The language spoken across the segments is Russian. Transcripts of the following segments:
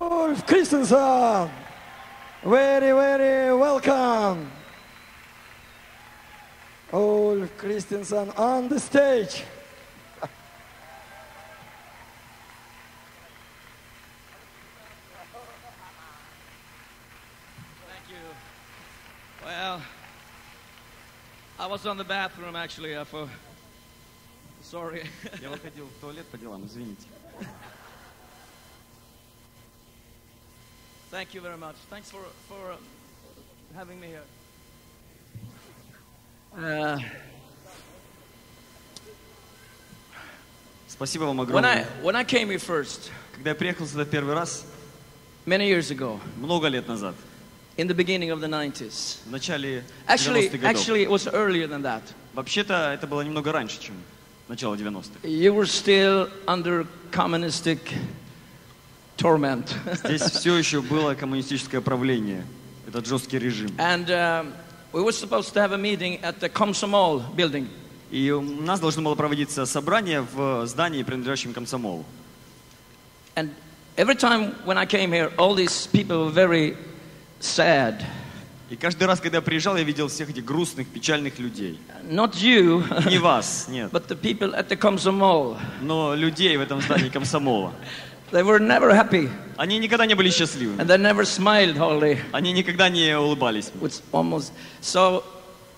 Ulf Christensen. Very, very welcome. Ulf Christensen on the stage. Thank you. Well, I was on the bathroom actually. Uh, for sorry. Я выходил в туалет по делам, извините. Thank you very much. Thanks for for uh, having me here. Uh, Спасибо вам when I огромное. when I came here first Когда я приехал сюда первый раз, many years ago, много лет назад, in the beginning of the 90s. в начале Actually, 90-х годов, actually, it was earlier than that. вообще-то это было немного раньше, чем начало 90-х. You were still under communistic torment. Здесь все еще было коммунистическое правление, этот жесткий режим. and um, we were supposed to have a meeting at the Komsomol building. И у нас должно было проводиться собрание в здании, принадлежащем комсомолу. And every time when I came here, all these people were very sad. И каждый раз, когда я приезжал, я видел всех этих грустных, печальных людей. Not you, Не вас, нет, but the people at the Komsomol. но людей в этом здании комсомола. They were never happy, Они никогда не были счастливы. and they never smiled hardly. Они никогда не улыбались. It's almost so.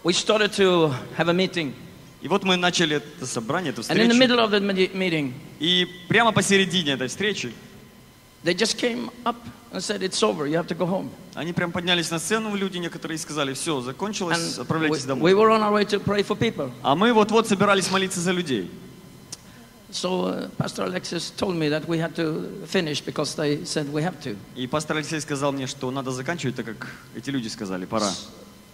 We started to have a meeting, И вот мы начали это собрание, эту and in the встречу. middle of the me- meeting, И прямо посередине этой встречи they just came up and said, "It's over. You have to go home." они прям поднялись на сцену, люди некоторые сказали, все, закончилось, And отправляйтесь we, домой. we were on our way to pray for people. А мы вот-вот собирались молиться за людей. So uh, Pastor Alexis told me that we had to finish because they said we have to. И пастор Алексей сказал мне, что надо заканчивать, так как эти люди сказали, пора.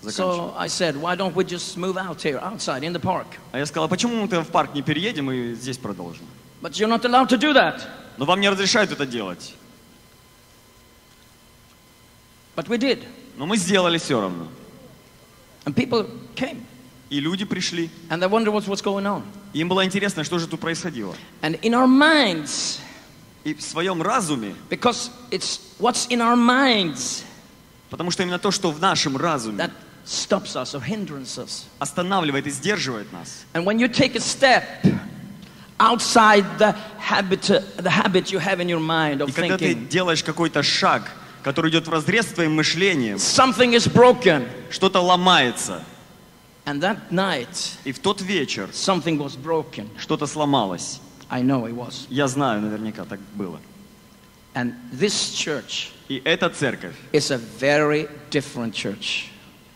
So I said, why don't we just move out here, outside, in the park? А я сказал, а почему мы-то в парк не переедем и здесь продолжим? But you're not allowed to do that. Но вам не разрешают это делать. But we did. Но мы сделали все равно. And people came. И люди пришли. And they wondered what was going on. Им было интересно, что же тут происходило. And in our minds, И в своем разуме, because it's what's in our minds потому что именно то, что в нашем разуме that stops us or hinders us. останавливает и сдерживает нас. And when you take a step outside the habit, the habit you have in your mind of И когда ты делаешь какой-то шаг, который идет в разрез с твоим мышлением, something is broken. что-то ломается. And that night, И в тот вечер something was broken. что-то сломалось. I know it was. Я знаю, наверняка так было. And this church И эта церковь, is a very different church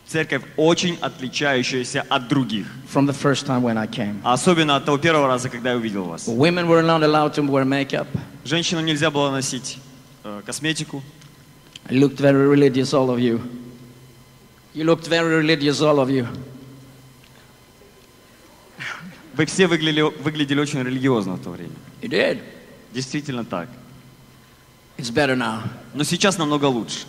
церковь очень отличающаяся от других. from the first time when I came. А Особенно от того первого раза, когда я увидел вас. Women were not allowed to wear makeup. Женщинам нельзя было носить э, косметику. You looked very religious, all of you. You looked very religious, all of you. Вы все выглядели, выглядели очень религиозно в то время. You did. Действительно так. It's better now. Но сейчас намного лучше.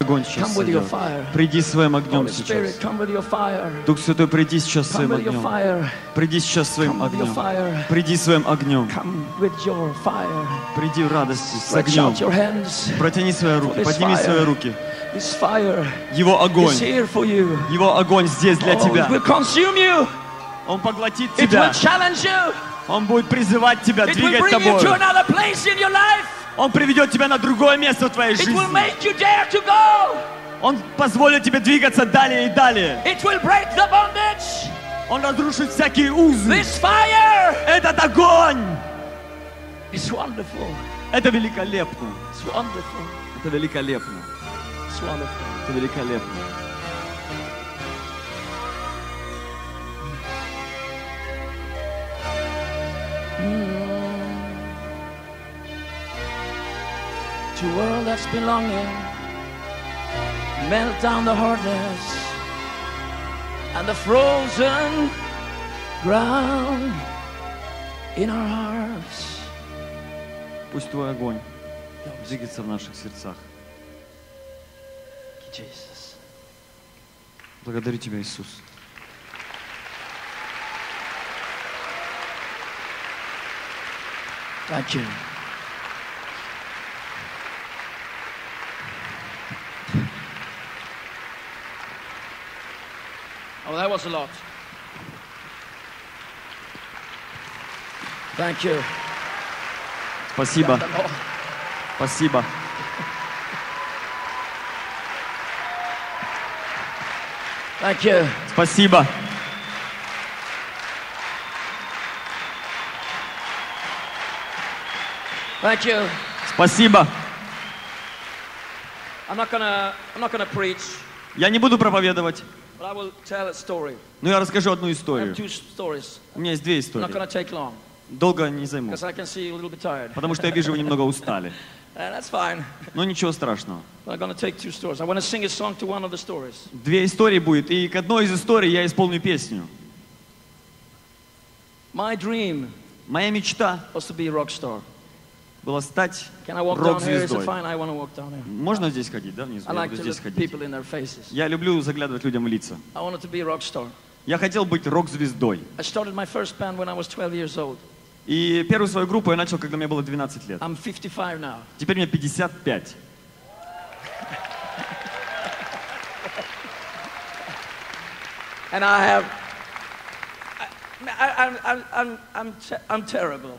Огонь сейчас Come with your fire. Приди своим огнем Holy Spirit, сейчас. come with your fire. Дух Святой, приди сейчас Come своим with your огнем. fire. Приди сейчас своим Come with your огнем. fire. Приди своим огнем. Come with your fire. Приди в радости с огнем. your hands. Протяни свои руки, подними fire. свои руки. This fire Его is огонь, here for you. его огонь здесь для Oh, it тебя. will consume you. Он поглотит тебя. Он будет призывать тебя, It двигать тобой. Он приведет тебя на другое место в твоей It will жизни. make you dare to go. Он позволит тебе двигаться далее и далее. It will break the bondage. Он разрушит всякие узы. This fire Этот огонь! is wonderful. Это великолепно. It's wonderful. Это великолепно. It's wonderful. Это великолепно. To a world that's belonging, melt down the hardness and the frozen ground in our hearts. Пусть твой огонь двигается в наших сердцах. Jesus. Благодарю тебя, Иисус. Thank you. Oh, that was a lot. Thank you. Спасибо, Oh, спасибо. Thank you. Спасибо. Thank you. Спасибо. I'm not gonna I'm not gonna preach, Я не буду проповедовать, но я расскажу одну историю. У меня есть две истории. Долго не займу, потому что я вижу, вы немного устали. Но ничего страшного. Две истории будет, и к одной из историй я исполню песню. Моя мечта была стать рок-звездой. Можно здесь ходить, да, внизу? Я like to здесь ходить. Я люблю заглядывать людям в лица. Я хотел быть рок-звездой. I started my first band when I was 12 years old. И первую свою группу я начал, когда мне было 12 лет. I'm 55 now. Теперь мне 55. And I have. I, I, I'm, I'm, I'm, I'm terrible.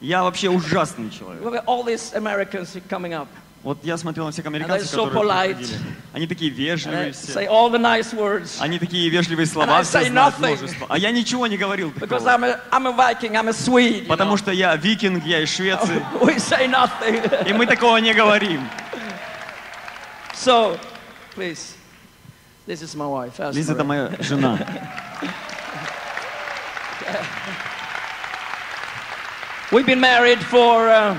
Я вообще ужасный человек. All these Americans coming up. Вот я смотрел на всех американцев, so которые приходили. Они такие вежливые все. say all the nice words. Они такие вежливые слова все знают множество. А я ничего не говорил Because. I'm a, I'm a Viking, I'm a Swede. Потому know. что я викинг, я из Швеции. We say nothing. И мы такого не говорим. so, please. This is my wife. Лиза, это моя жена. We've been married for uh,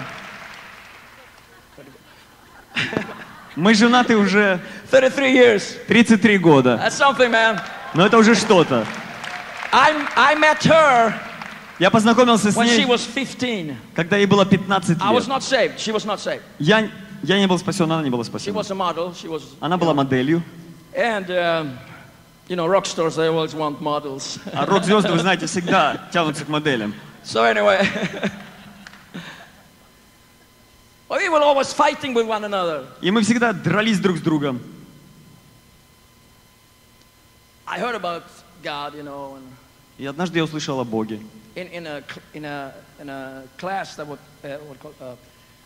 Мы женаты уже 33 years. 33 года. That's something, man. Но это уже что-то. I, met her Я познакомился с ней, was 15. когда ей было 15 I was лет. Я, я не был спасен, она не была спасена. Она была моделью. And, um, you know, rock stars, they always want models. А рок-звезды, вы знаете, всегда тянутся к моделям. so, anyway. We were always fighting with one another. И мы всегда дрались друг с другом. I heard about God, you know, and И однажды я услышал о Боге. in, in, a, cl- in, a, in a class that would, uh, what called, uh,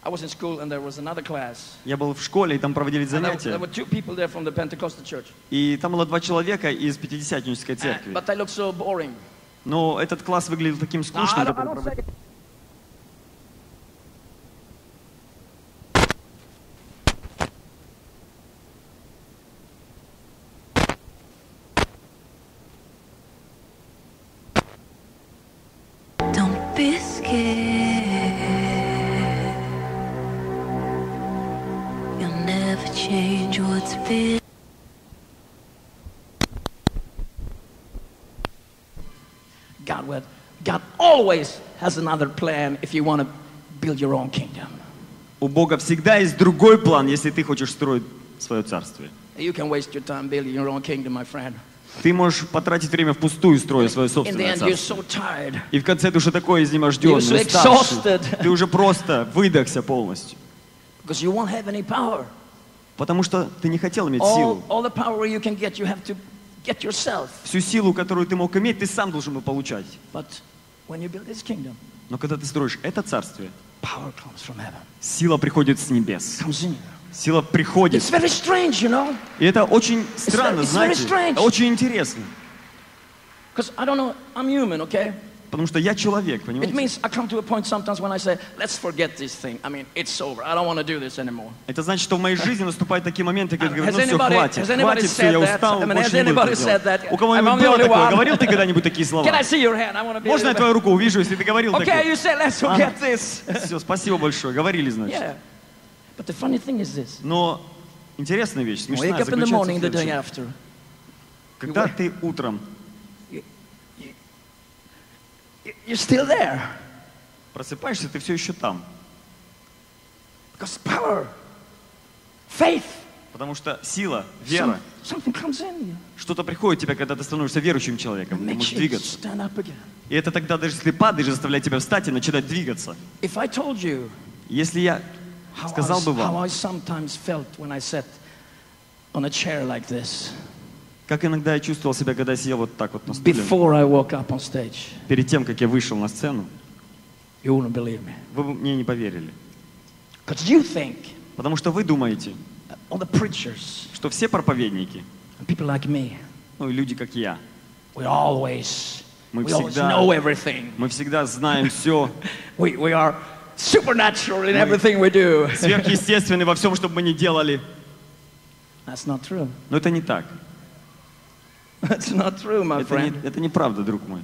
I was in school and there was another class. Я был в школе, и там проводились there, занятия. there were two people there from the Pentecostal church. И там было два человека из Пятидесятнической And- церкви. but they looked so boring. Но этот класс выглядел таким скучным. I don't проводили. Don't always has another plan if you want to build your own kingdom. У Бога всегда есть другой план, если ты хочешь строить свое царствие. You can waste your time building your own kingdom, my friend. Ты можешь потратить время впустую, строя свое собственное царство. so. И в конце ты уже такой изнеможденный, so уставший. Ты уже просто выдохся полностью. Потому что ты не хотел иметь силу. Всю силу, которую ты мог иметь, ты сам должен был получать. When you build this kingdom, Но когда ты строишь это царствие, power comes from heaven. сила приходит с небес. Comes in. Сила приходит. It's very strange, you know. И это очень странно, it's very знаете. strange. Очень интересно. Because I don't know, I'm human, okay? Потому что я человек, It понимаете? means I come to a point sometimes when I say, let's forget this thing. I mean, it's over. I don't want to do this anymore. Это значит, что в моей жизни наступают такие моменты, когда говорю, ну все, хватит, хватит, все, я устал, I mean, больше не буду said that? У кого-нибудь было такое? Говорил ты когда-нибудь такие слова? Can I see your hand? I want to be. Можно я твою руку увижу, если ты говорил Okay, такое? you say, let's forget this. Все, спасибо большое, говорили, значит. Yeah. But the funny thing is this. Но интересная вещь, Wake смешная, up in the заключается morning в the day следующем. after. Когда wake- ты утром You're still there. просыпаешься, ты все еще там. Because power, faith, Потому что сила, вера, something comes in you. что-то приходит в тебя, когда ты становишься верующим человеком, ты можешь двигаться. stand up again. И это тогда, даже если падаешь, заставляет тебя встать и начинать двигаться. If I told you Если я сказал бы вам, Как иногда я чувствовал себя, когда сидел вот так вот на стуле, before I walk up on stage. перед тем, как я вышел на сцену, You wouldn't believe me. вы мне не поверили. Because you think Потому что вы думаете, that all the preachers что все проповедники, and people like me, ну и люди, как я, we always, Мы we always всегда- know everything. мы всегда знаем все, We, we are supernatural in everything we do. сверхъестественны во всем, что бы мы ни делали. That's not true. Но это не так. That's not true, my Это, не, friend. это неправда, друг мой.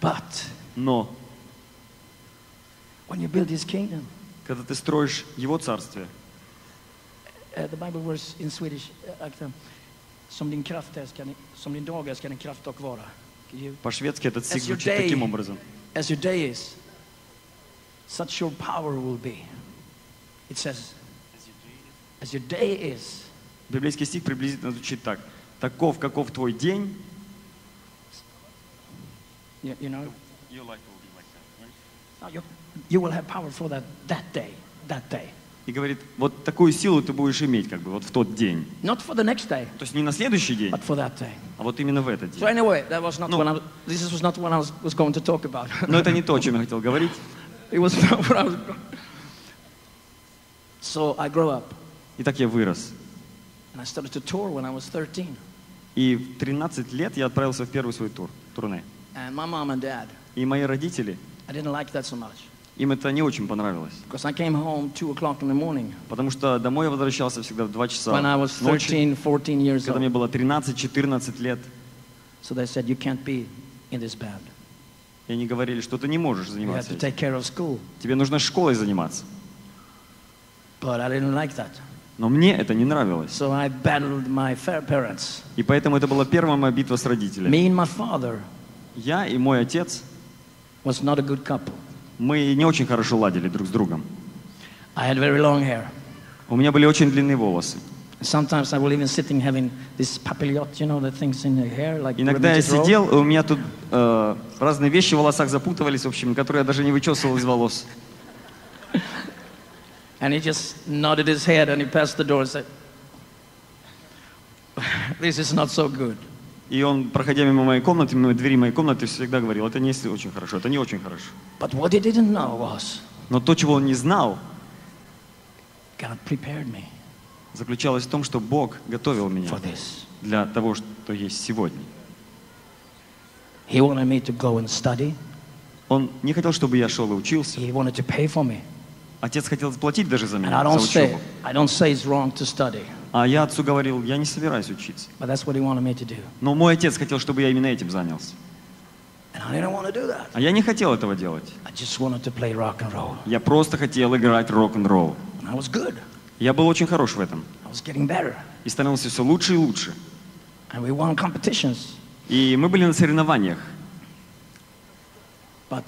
But Но when you build his kingdom, когда ты строишь его царствие, uh, the Bible verse in Swedish, uh, like, um, som din kraft är, ska ni, som din dag är ska din kraft dock vara. По-шведски этот стих звучит таким образом. As your day is, such your power will be. It says, as your day is, Библейский стих приблизительно звучит так. Таков, каков твой день, you, you know, now you, you will have power for that, that day, that day. и говорит, вот такую силу ты будешь иметь, как бы, вот в тот день. Not for the next day, То есть не на следующий день, but for that day. а вот именно в этот So день. anyway, that was not No. what I, this was not what I was, was going to talk about. Но это не то, о чем я хотел говорить. it was not what I was. So I grew up И так я вырос. and I started to tour when I was 13. И в 13 лет я отправился в первый свой тур, турне. И мои родители, им это не очень понравилось. Потому что домой я возвращался всегда в 2 часа ночи, 13, 14 years когда мне было 13-14 лет. So they said you can't be in this band. И они говорили, что ты не можешь You have заниматься to take care of school. Тебе нужно школой заниматься. But I didn't like that. Но мне это не нравилось. So I battled my parents. И поэтому это была первая моя битва с родителями. Me and my father Я и мой отец, was not a good couple. мы не очень хорошо ладили друг с другом. I had very long hair. У меня были очень длинные волосы. Sometimes I will even sitting having this papillote, you know, the things in the hair, like Иногда я сидел, и у меня тут э, разные вещи в волосах запутывались, в общем, которые я даже не вычесывал из волос. And he just nodded his head and he passed the door and said, This is not so good. И он, проходя мимо моей комнаты, мимо двери моей комнаты, всегда говорил, это не очень хорошо, это не очень хорошо. But what he didn't know was Но то, чего он не знал, God prepared me заключалось в том, что Бог готовил меня for this. для того, что есть сегодня. He wanted me to go and study. Он не хотел, чтобы я шел и учился. He wanted to pay for me. Отец хотел заплатить даже за And I меня, don't за say, учебу. I don't say it's wrong to study, А я отцу говорил, я не собираюсь учиться. but that's what he wanted me to do. Но мой отец хотел, чтобы я именно этим занялся. And I didn't want to do that. А я не хотел этого делать. I just wanted to play rock and roll. Я просто хотел играть рок-н-ролл. And I was good. Я был очень хорош в этом. I was getting better. И становился все лучше и лучше. And we won competitions. И мы были на соревнованиях. But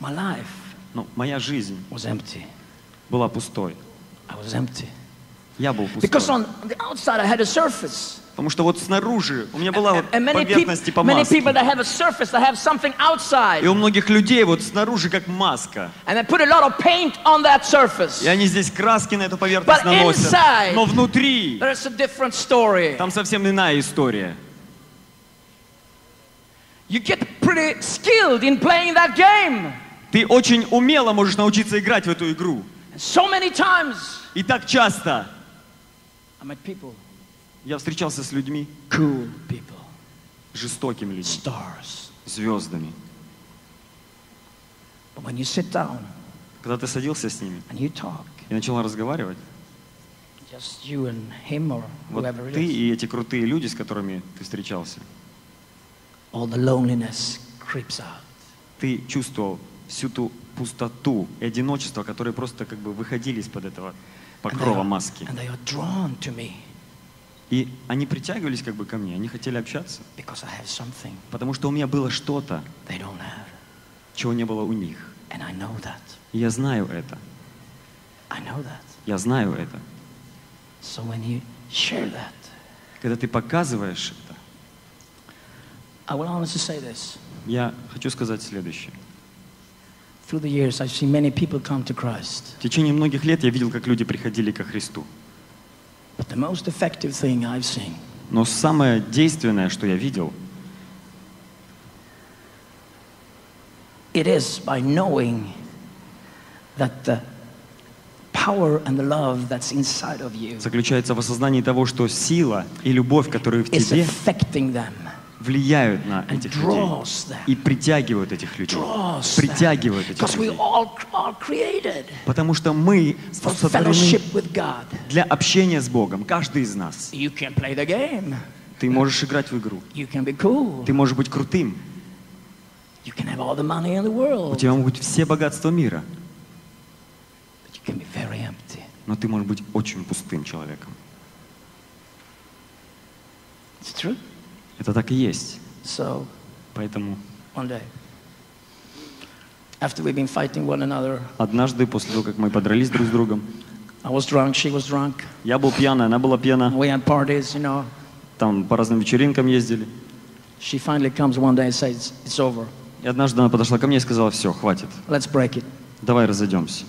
my life Но моя жизнь была пустой. Я был пустой. Потому что вот снаружи у меня была вот поверхность типа something outside. И у многих людей вот снаружи как маска. И они здесь краски на эту поверхность наносят. Но внутри там совсем иная история. You get pretty skilled in playing that game. Ты очень умело можешь научиться играть в эту игру. So many times И так часто I met people, я встречался с людьми, cool people, жестокими людьми, stars. звездами. But when you sit down Когда ты садился с ними and you talk, и начал разговаривать, just you and him or вот whoever ты и эти крутые люди, с которыми ты встречался, all the loneliness creeps out. ты чувствовал всю ту пустоту и одиночество, которые просто как бы выходили из-под этого покрова маски. and they are drawn to me И они притягивались как бы ко мне, они хотели общаться, because I have something потому что у меня было что-то, they don't have. чего не было у них. And I know that. И я знаю это, I know that. я знаю это. So when you share that, Когда ты показываешь это, I will honestly say this. я хочу сказать следующее. Through the years, I've seen many people come to Christ. В течение многих лет я видел, как люди приходили ко Христу. But the most effective thing I've seen Но самое действенное, что я видел, it is by knowing that the power and the love that's inside of you заключается в осознании того, что сила и любовь, которые в is тебе, affecting them, влияют на этих людей и притягивают этих людей. Притягивают этих людей. Потому что мы сотворены для общения с Богом, каждый из нас. Ты можешь играть в игру, cool. ты можешь быть крутым, у тебя могут быть все богатства мира, но ты можешь быть очень пустым человеком. It's true. Это так и есть. So Поэтому one day, after we've been fighting one another, однажды, после того, как мы подрались друг с другом, I was drunk, she was drunk. я был пьяный, она была пьяна, We had parties, you know. там по разным вечеринкам ездили. She finally comes one day and says, It's over. И однажды она подошла ко мне и сказала, все, хватит, Let's break it. давай разойдемся.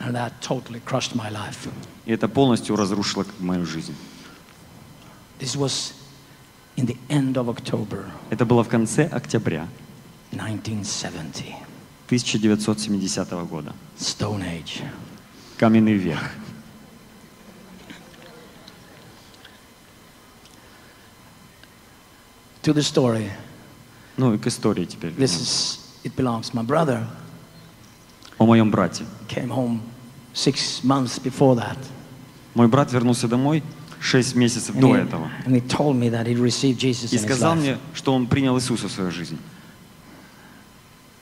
And that totally crushed my life. И это полностью разрушило мою жизнь. This was in the end of October Это было в конце октября 1970, 1970 года. Stone Age. Каменный век. To the story. Ну и к истории теперь. This is, it belongs. My brother О моем брате. came home six months before that. Мой брат вернулся домой 6 месяцев And до he, этого. and he told me that he received Jesus И сказал мне, что он принял Иисуса в свою жизнь.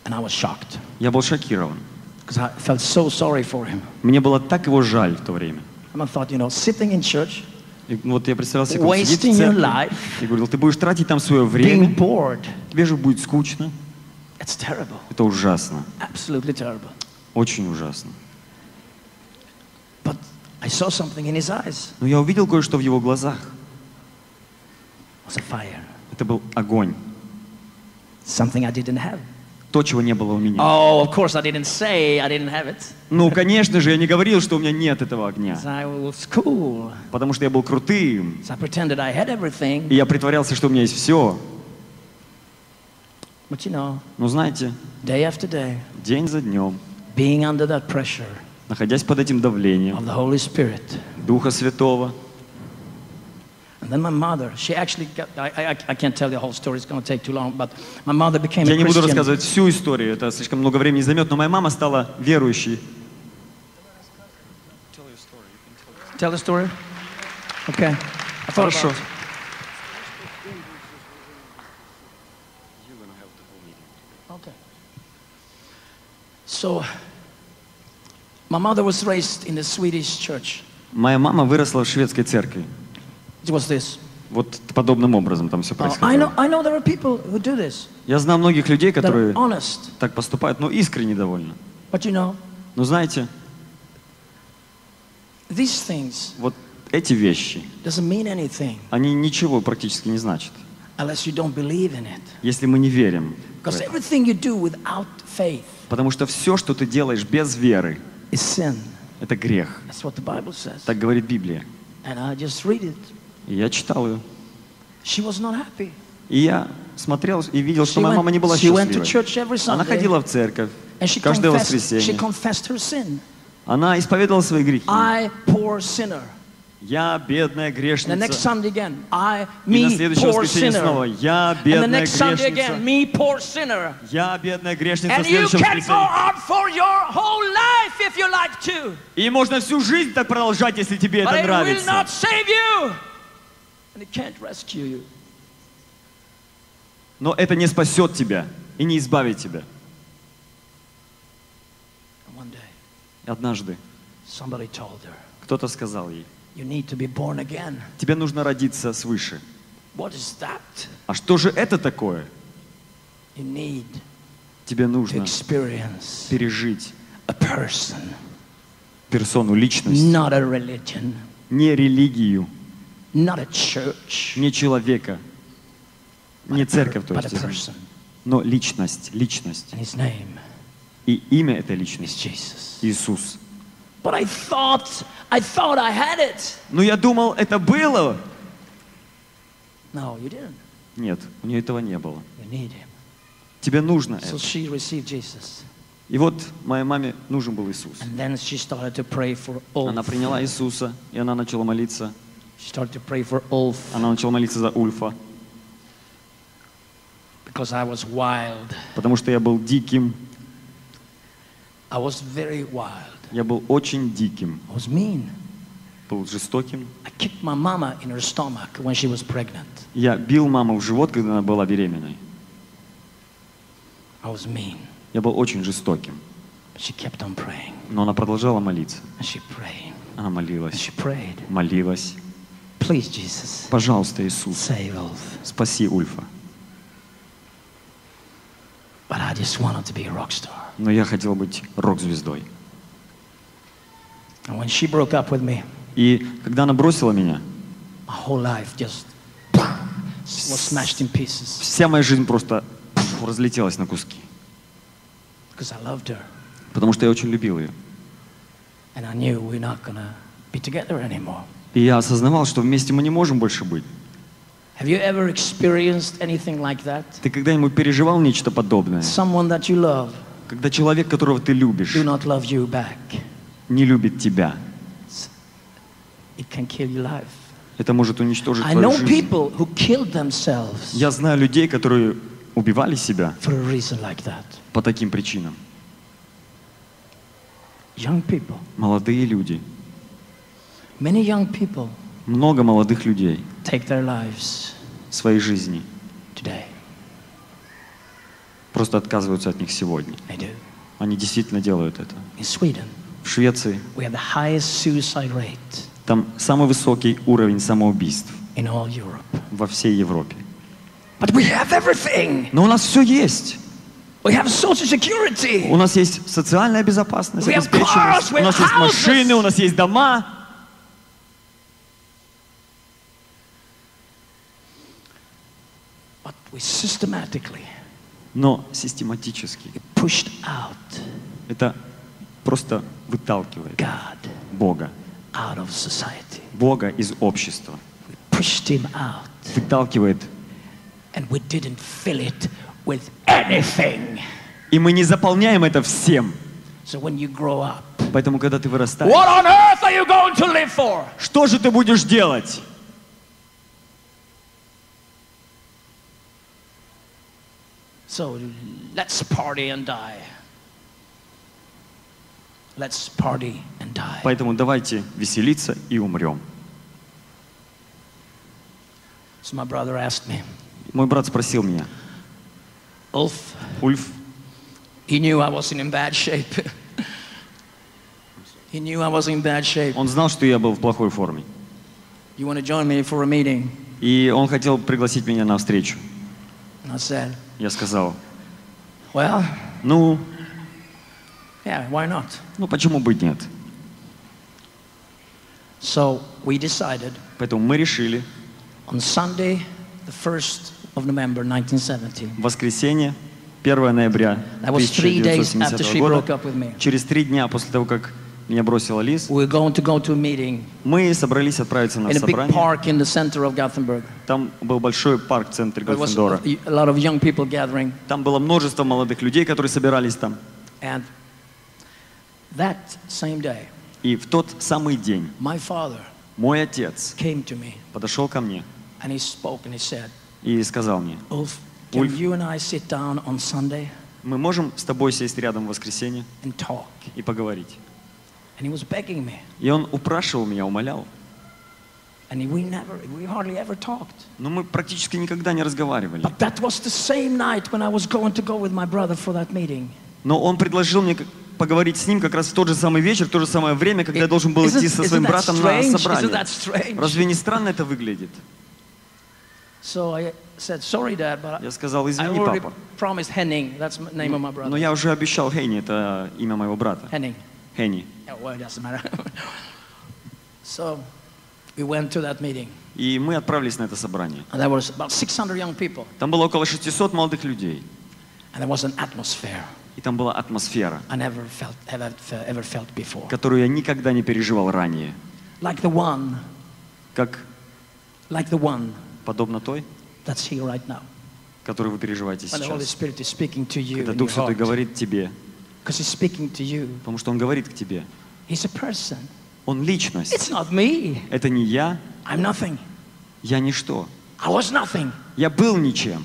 And I was shocked Я был шокирован. I felt so sorry for him. Мне было так его жаль в то время. And I thought, you know, sitting in church, И вот я представлял себе, как сидит в церкви, life, и говорил, ты будешь тратить там свое being время, bored. тебе же будет скучно. It's terrible. Это ужасно. Absolutely terrible. Очень ужасно. I saw something in his eyes. Но я увидел кое-что в его глазах. It was a fire. Это был огонь. Something I didn't have. То, чего не было у меня. Oh, of course I didn't say I didn't have it. Ну, конечно же, я не говорил, что у меня нет этого огня. I was cool. Потому что я был крутым. So I pretended I had everything. И я притворялся, что у меня есть все. But you know, Но знаете, day after day, день за днем, being under that pressure находясь под этим давлением of the Holy Spirit. Духа Святого, And then my mother, she actually got, I, I, I can't tell the whole story, it's going to take too long, but my mother became я не буду рассказывать всю историю, это слишком много времени займет, но моя мама стала верующей. Tell the story? Okay. I Хорошо. about it. Okay. So, my mother was raised in a Swedish church. Моя мама выросла в шведской церкви. It was this. Вот подобным образом там все Uh, I know, происходило. I know there are people who do this. Я знаю многих людей, которые honest. так поступают, но искренне довольны. But you know, Но знаете, these things вот эти вещи, doesn't mean anything они ничего практически не значат, unless you don't believe in it. если мы не верим. Because everything you do without faith Потому что все, что ты делаешь без веры, is sin. это грех. That's what the Bible says. Так говорит Библия. And I just read it. И я читал ее. She was not happy. И я смотрел и видел, что She моя мама не была счастливой. every Она ходила в церковь каждое воскресенье. Она исповедовала свои грехи. Я бедная And the next грешница. Sunday again, I, И на me, следующее poor воскресенье снова. sinner. Я And the бедная next Sunday again, грешница. me, poor sinner. Я бедная грешница. And you следующем can go on for your whole life if you like to. И можно всю жизнь так продолжать, если тебе But это it will нравится. not save you. And it can't rescue you. Но это не спасет тебя и не избавит тебя. Однажды кто-то сказал ей, тебе нужно родиться свыше. А что же это такое? Тебе нужно пережить персону, личность, не религию, не человека, не церковь, то есть. Но личность, личность. И имя этой личности. Иисус. But I thought, I thought I had it. Но я думал, это было. No, you didn't. Нет, у нее этого не было. You need him. Тебе нужно So это. she received Jesus. И вот моей маме нужен был Иисус. And then she started to pray for Ulf. Она приняла Иисуса, и она начала молиться. She started to pray for Ulf Она начала молиться за Ульфа, because I was wild. потому что я был диким. I was very wild. Я был очень диким, I was mean. был жестоким. I kicked my mama in her stomach when she was pregnant. Я бил маму в живот, когда она была беременной. I was mean. Я был очень жестоким. But she kept on praying. Но она продолжала молиться. And she prayed. Она And молилась, she prayed. молилась. Please, Jesus, Пожалуйста, Иисус, save Ulf. спаси Ульфа. But I just wanted to be a rock star. Но я хотел быть рок-звездой. And when she broke up with me, И когда она бросила меня, my whole life just was smashed in pieces вся моя жизнь просто разлетелась на куски. because I loved her. Потому что я очень любил ее. And I knew we're not to be together anymore. И я осознавал, что вместе мы не можем больше быть. Have you ever experienced anything like that? Ты когда-нибудь переживал нечто подобное? Someone that you love Когда человек, которого ты любишь, do not love you back. Не любит тебя. It can kill your life. Это может уничтожить I твою know жизнь. people who killed themselves Я знаю людей, которые убивали себя for a reason like that. по таким причинам. Young people, Молодые люди. many young people Много молодых людей take their lives своей жизни today. просто отказываются от них сегодня. They do. Они действительно делают это. In Sweden, В Швеции там самый высокий уровень самоубийств во всей Европе. Но у нас все есть. We have social security. У нас есть социальная безопасность, We have cars, у нас есть машины, у нас есть дома. But we systematically Но систематически это просто выталкивает God Бога. out of society. Бога из общества. We pushed him out Выталкивает. and we didn't fill it with anything. И мы не заполняем это всем. So when you grow up, Поэтому, когда ты вырастаешь, what on earth are you going to live for? что же ты будешь делать? So let's party and die. Let's party and die. Поэтому давайте веселиться и умрем. So my brother asked me, Мой брат спросил меня, Ulf, Ульф, he knew I was in bad shape. he knew I was in bad shape. он знал, что я был в плохой форме. You want to join me for a meeting? И он хотел пригласить меня на встречу. And I said, Я сказал, well, ну, yeah, why not? ну почему бы нет? So we decided Поэтому мы решили on Sunday, the 1st of November 1970, в воскресенье, 1 ноября That was three days after 1970 she broke года, через три дня после того, как меня бросила Лиз, we were going to go to a meeting мы собрались отправиться на in a big собрание. park in the center of Gothenburg. Там был большой парк в центре gathering. Там было множество молодых людей, которые собирались там. And that same day, И в тот самый день my father мой отец came to me подошел ко мне and he spoke and he said, и сказал мне, Ulf, can Ulf. you and I sit down on Sunday мы можем с тобой сесть рядом в воскресенье and talk? и поговорить. And he was begging me. И он упрашивал меня, умолял. And we never, we hardly ever talked. Но мы практически никогда не разговаривали. But that was the same night when I was going to go with my brother for that meeting. Но он предложил мне поговорить с ним как раз в тот же самый вечер, в то же самое время, когда я должен был идти со своим братом на собрание. Разве не странно это выглядит? Я сказал, извини, папа. Но я уже обещал Хенни, это имя моего брата. Хенни. И мы отправились на это собрание. Там было около 600 молодых людей. И там была атмосфера, которую я никогда не переживал ранее. Like the one, как like the one, подобно той, that's here right now. которую вы переживаете сейчас. You когда Дух Святой говорит тебе, потому что Он говорит к тебе. Он личность. Это не я. Я ничто. Я был ничем.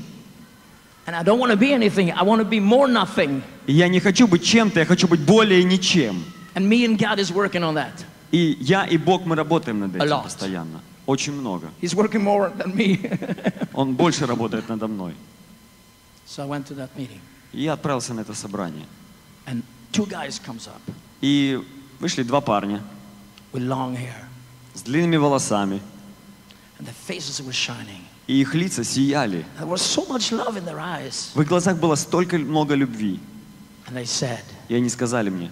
И я не хочу быть чем-то, я хочу быть более ничем. And me and God is working on that. И я и Бог, мы работаем над этим постоянно. Очень много. He's working more than me. Он больше работает надо мной. so I went to that meeting. И я отправился на это собрание. And two guys comes up И вышли два парня with long hair. с длинными волосами. And their faces were shining. И их лица сияли. В их глазах было столько много любви. И они сказали мне,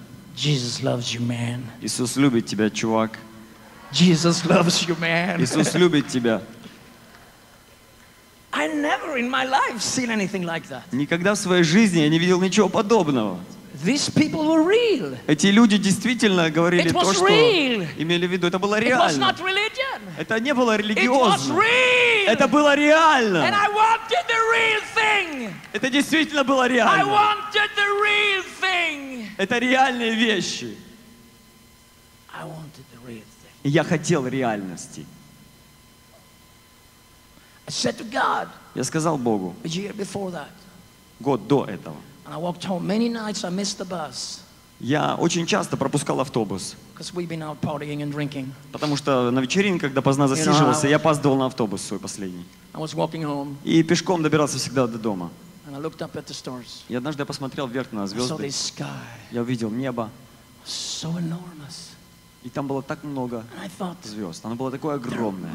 Иисус любит тебя, чувак. Иисус любит тебя. Никогда в своей жизни я не видел ничего подобного. These people were real. Эти люди действительно говорили то, что имели в виду. Это было реально. Это не было религиозно. Это было реально. Это действительно было реально. Это реальные вещи. Я хотел реальности. Я сказал Богу год до этого. Я очень часто пропускал автобус. Потому что на вечеринках, когда поздно засиживался, я опаздывал на автобус свой последний. И пешком добирался всегда до дома. И однажды я посмотрел вверх на звезды. Я увидел небо. И там было так много звезд. Оно было такое огромное.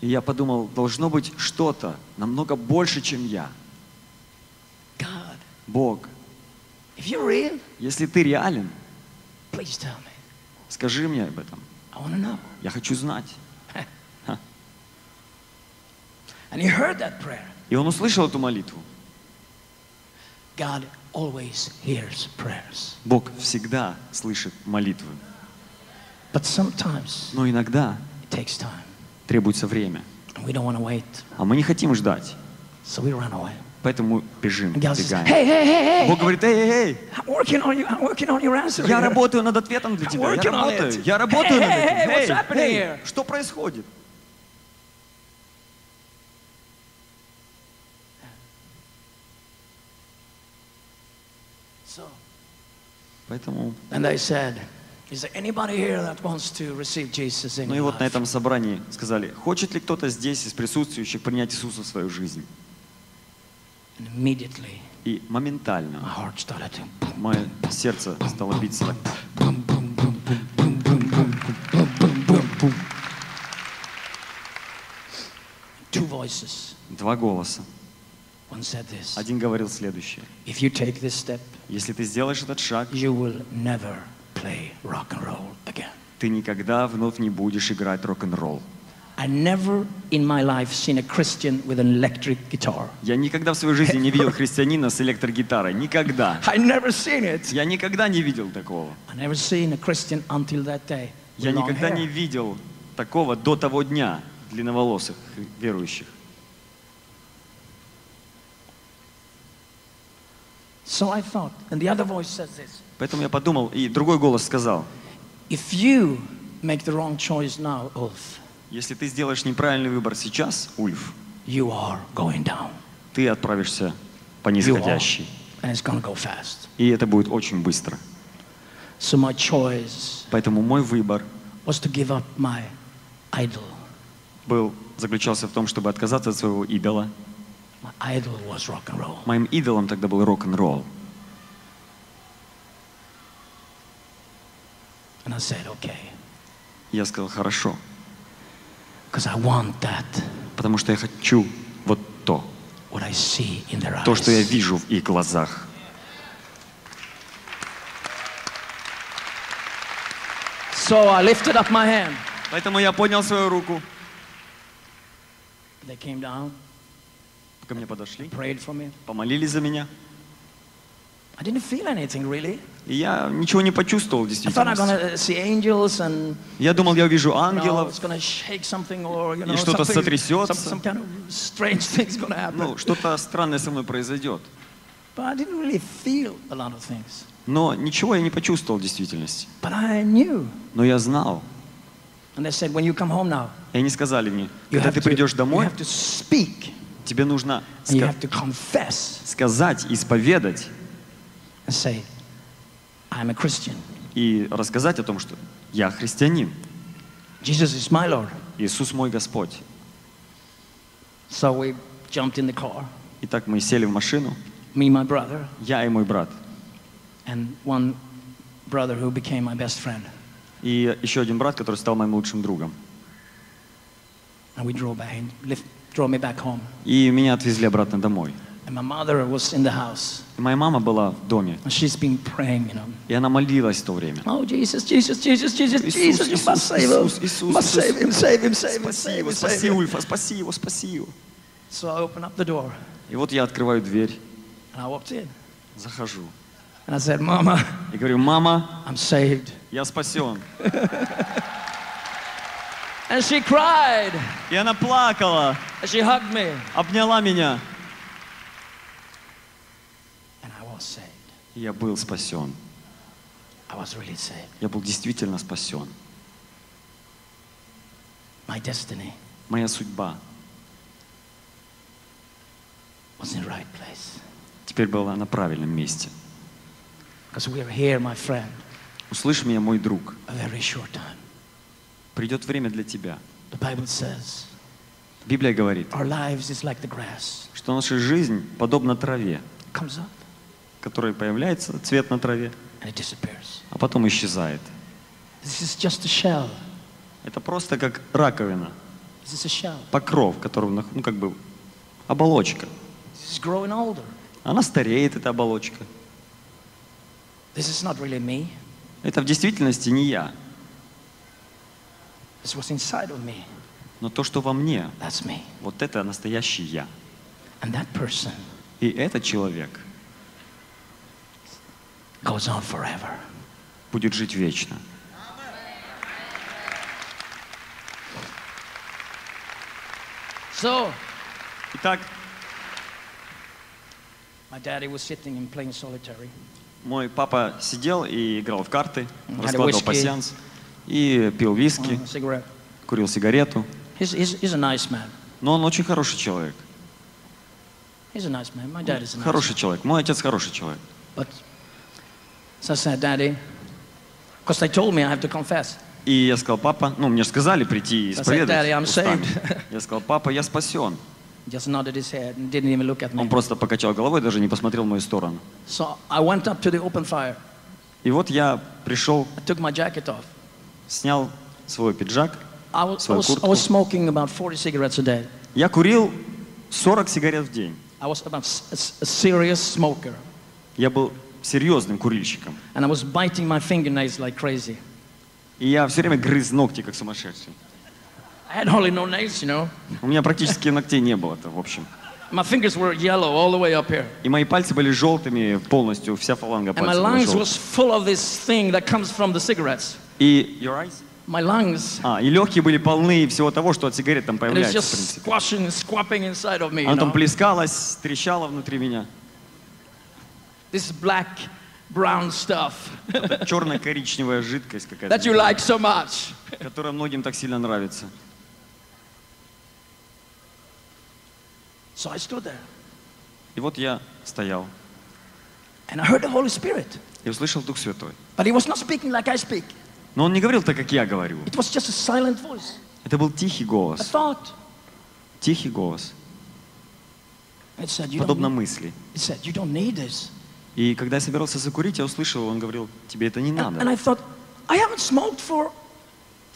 И я подумал, должно быть что-то намного больше, чем я. God, Бог, if you're real, если ты реален, please tell me. скажи мне об этом. I want to know. Я хочу знать. And he heard that prayer. И он услышал эту молитву. God always hears prayers. Бог всегда слышит молитвы. But sometimes Но иногда it takes time. требуется время. And we don't wait. А мы не хотим ждать. So we run away. Поэтому бежим, бегаем. hey, hey, hey, hey. Бог говорит, эй, эй, эй, я работаю над ответом для тебя. Я работаю, я работаю над этим. Эй, что происходит? Поэтому, and they said, is there anybody here that wants to receive Jesus in ну и вот на этом собрании сказали, хочет ли кто-то здесь из присутствующих принять Иисуса в свою жизнь? И моментально мое сердце стало биться так. Два голоса. Один говорил следующее. Если ты сделаешь этот шаг, ты никогда вновь не будешь играть рок-н-ролл. I never in my life seen a Christian with an electric guitar. Я никогда в своей жизни не видел христианина с электрогитарой. Никогда. I never seen it. Я никогда не видел такого. I never seen a Christian until that day. with Я long никогда hair. не видел такого до того дня длинноволосых верующих. So I thought, and the other voice says this: Поэтому я подумал, и другой голос сказал, If you make the wrong choice now, Ulf, Если ты сделаешь неправильный выбор сейчас, Ульф, you are going down. ты отправишься по You are, нисходящей. and it's go fast. И это будет очень быстро. So my choice Поэтому мой выбор was to give up my idol. был, заключался в том, чтобы отказаться от своего идола. My idol was rock and roll. Моим идолом тогда был рок-н-ролл. And I said, okay, Я сказал, хорошо, I want that, потому что я хочу вот то, what I see in their eyes. то, что я вижу в их глазах. So I lifted up my hand. Поэтому я поднял свою руку, They came down. ко мне подошли, prayed for me. помолились за меня. I didn't feel anything really. И я ничего не почувствовал and Я думал, я увижу ангелов, И что-то сотрясется. ну, что-то странное со мной произойдет. Но ничего я не почувствовал в действительности. Но я знал. И они сказали мне, когда ты to, придешь домой, тебе нужно сказать, исповедать and say, I'm a Christian. и рассказать о том, что я христианин. Jesus is my Lord. Иисус мой Господь. So we jumped in the car, Итак, мы сели в машину, me, my brother, я и мой брат. and one brother who became my best friend. И еще один брат, который стал моим лучшим другом. And we drove back, drove me back home. И меня отвезли обратно домой. And my mother was in the house. И моя мама была в доме, And she's been praying, you know. и она молилась в то время. Oh, Jesus, Jesus, Jesus, Jesus, Иисус, Jesus, Иисус, save. Иисус, Иисус, Иисус. save him, save him, save him, save him, спаси его, спаси его, спаси его. So I opened up the door И вот я открываю дверь, and I walked in. захожу. And I said, Mama, И говорю, мама, I'm saved. я спасен. And she cried И она плакала, and she hugged me. обняла меня. And I was saved. И я был спасен. I was really saved. Я был действительно спасен. My destiny Моя судьба was in the right place. теперь была на правильном месте. Because we are here, my friend, Услышь меня, мой друг. a very short time. Придет время для тебя. The Bible says Библия говорит, our lives is like the grass. что наша жизнь подобна траве, comes up которая появляется, цвет на траве, а потом исчезает. Это просто как раковина, покров, который, ну как бы, оболочка. Она стареет, эта оболочка. Really. Это в действительности не я, но то, что во мне, вот это настоящий я. И этот человек goes on forever. будет жить вечно. So, Итак, my daddy was sitting and playing solitary. мой папа сидел и играл в карты, раскладывал пасьянс и пил виски, курил сигарету. He's, he's, he's a nice man. Но он очень хороший человек. He's a nice man. My dad is a nice Хороший человек. Мой отец хороший человек. But so I said, Daddy, because they told me I have to confess. И я сказал, папа, ну мне же сказали прийти и исповедовать. Daddy, I'm устами». saved. Я сказал, папа, я спасен. Just nodded his head and didn't even look at me. Он просто покачал головой, даже не посмотрел в мою сторону. So I went up to the open fire. И вот я пришел, I took my jacket off. снял свой пиджак. I was, Свою was, I куртку. was smoking about 40 cigarettes a day. Я курил 40 сигарет в день. I was about a serious smoker. Я был серьезным курильщиком. And I was biting my fingernails like crazy. И я все время грыз ногти, как сумасшедший. I had hardly no nails, you know. У меня практически ногтей не было-то, в общем. My fingers were yellow all the way up here. И мои пальцы были желтыми полностью, вся фаланга And my пальцев lungs was full of this thing that comes from the cigarettes. И, your eyes? My lungs. А, и легкие были полны всего того, что от сигарет там появляется, в принципе. squashing, inside of me. Оно там плескалось, трещало внутри меня. This black, brown stuff Черно-коричневая жидкость какая-то, that you like so much. которая многим так сильно нравится. So I stood there И вот я стоял and I heard the Holy Spirit. и услышал Дух Святой. But he was not speaking like I speak. Но он не говорил так, как я говорю. It was just a silent voice. Это был тихий A голос. thought. Тихий голос. It said, you Подобно don't, мысли. it said, you don't need this. И когда я собирался закурить, я услышал, он говорил, тебе это не And, and надо. I thought, I haven't smoked for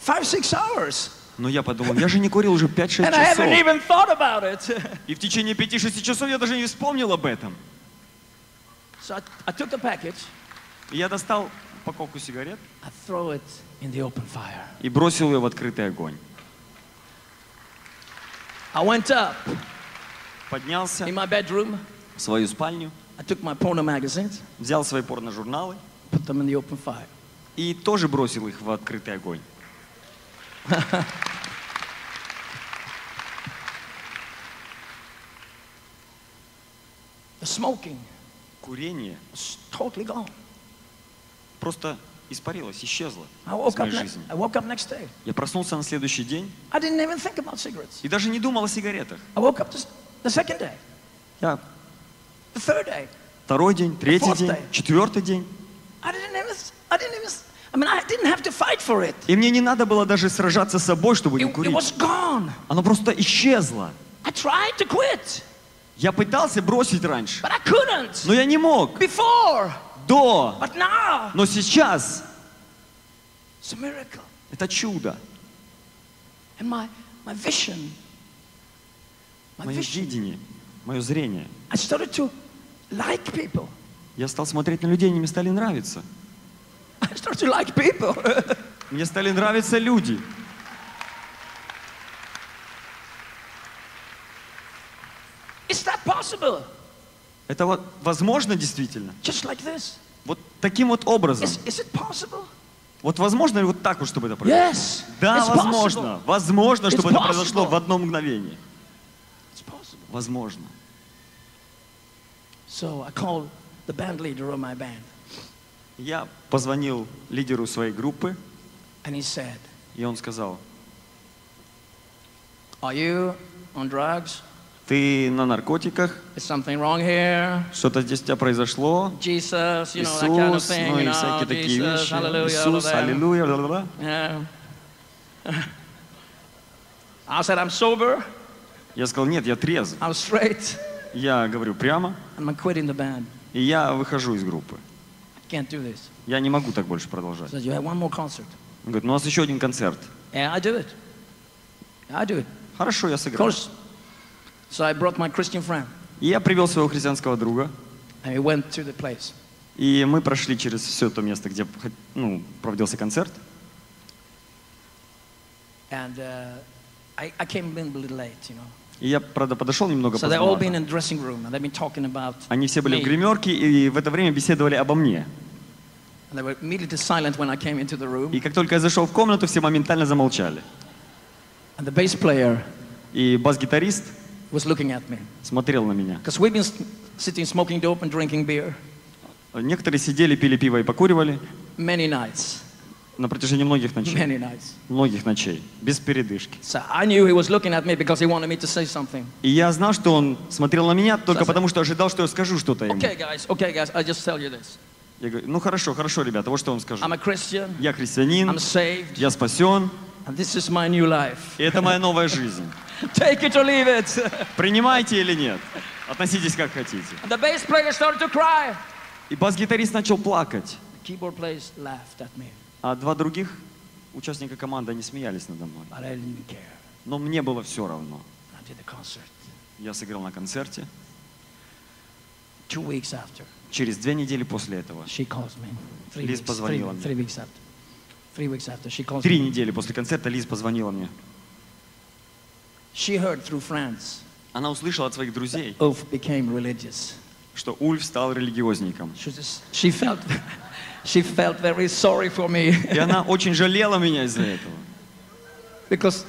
five, six hours. Но я подумал, я же не курил уже 5-6 And I haven't часов. even thought about it. И в течение 5-6 часов я даже не вспомнил об этом. so I, I took the package, И я достал упаковку сигарет I throw it in the open fire. и бросил ее в открытый огонь. I went up поднялся in my bedroom. в свою спальню, I took my porno magazines, взял свои порно-журналы put them in the open fire. и тоже бросил их в открытый огонь. The smoking Курение was totally gone. просто испарилось, исчезло из моей жизни. I woke up next day. Я проснулся на следующий день I didn't even think about cigarettes. и даже не думал о сигаретах. I woke up the, second day, Я. второй день, третий день, четвертый день. И мне не надо было даже сражаться с собой, чтобы не курить. Оно просто исчезло. Я пытался бросить раньше, но я не мог. До. Но сейчас это чудо. Мое видение, мое зрение. Like people. Я стал смотреть на людей, они мне стали нравиться. I started to like people. Мне стали нравиться люди. Is that possible? Это вот возможно действительно? Just like this? Вот таким вот образом. Is, is it possible? Вот возможно ли вот так вот, чтобы это произошло? Yes. Да, it's возможно. Possible. Возможно, чтобы It's это произошло possible. в одно мгновение. Возможно. So I called the band leader of my band, Я позвонил лидеру своей группы, and he said, и он сказал, "Are you on drugs? ты на наркотиках, что-то здесь у тебя произошло, Jesus, you know that kind of Иисус, thing, ну you и know, всякие такие Jesus, вещи. hallelujah, Иисус, аллилуйя, ла-ла-ла. Yeah. I said, I'm sober, Я сказал, нет, я трезв. I'm straight, Я говорю прямо, and I'm quitting the band. и я выхожу из группы. I can't do this. Я не могу так больше продолжать. said, you have one more concert. Он говорит, ну у нас еще один концерт. Yeah, I do it. I do it. Хорошо, я Of сыграл. course. So I brought my Christian friend, И я привел своего христианского друга, and we went to the place. и мы прошли через все то место, где ну, проводился концерт. And uh, I, I came in a little late, you know. И я, правда, подошел немного So room, Они все были me. в гримерке, и в это время беседовали обо мне. И как только я зашел в комнату, все моментально замолчали. И бас-гитарист смотрел на меня. Sitting smoking dope and drinking beer Некоторые сидели, пили пиво и покуривали many nights. На протяжении многих ночей. Многих ночей, без передышки. И я знал, что он смотрел на меня только потому, что ожидал, что я скажу что-то ему. Я говорю, ну хорошо, хорошо, ребята, вот что вам скажу. Я христианин, я спасен, и это моя новая жизнь. Принимайте или нет, относитесь как хотите. Player. И бас-гитарист начал плакать, keyboard players laughed at me, а два других участника команды, они смеялись надо мной. Но мне было все равно. Я сыграл на концерте. Через две недели после этого, Лиз позвонила мне. три недели после концерта, Лиз позвонила мне. Она услышала от своих друзей, что Ульф стал религиозником. She, felt, very sorry for me И она очень жалела меня из-за этого. because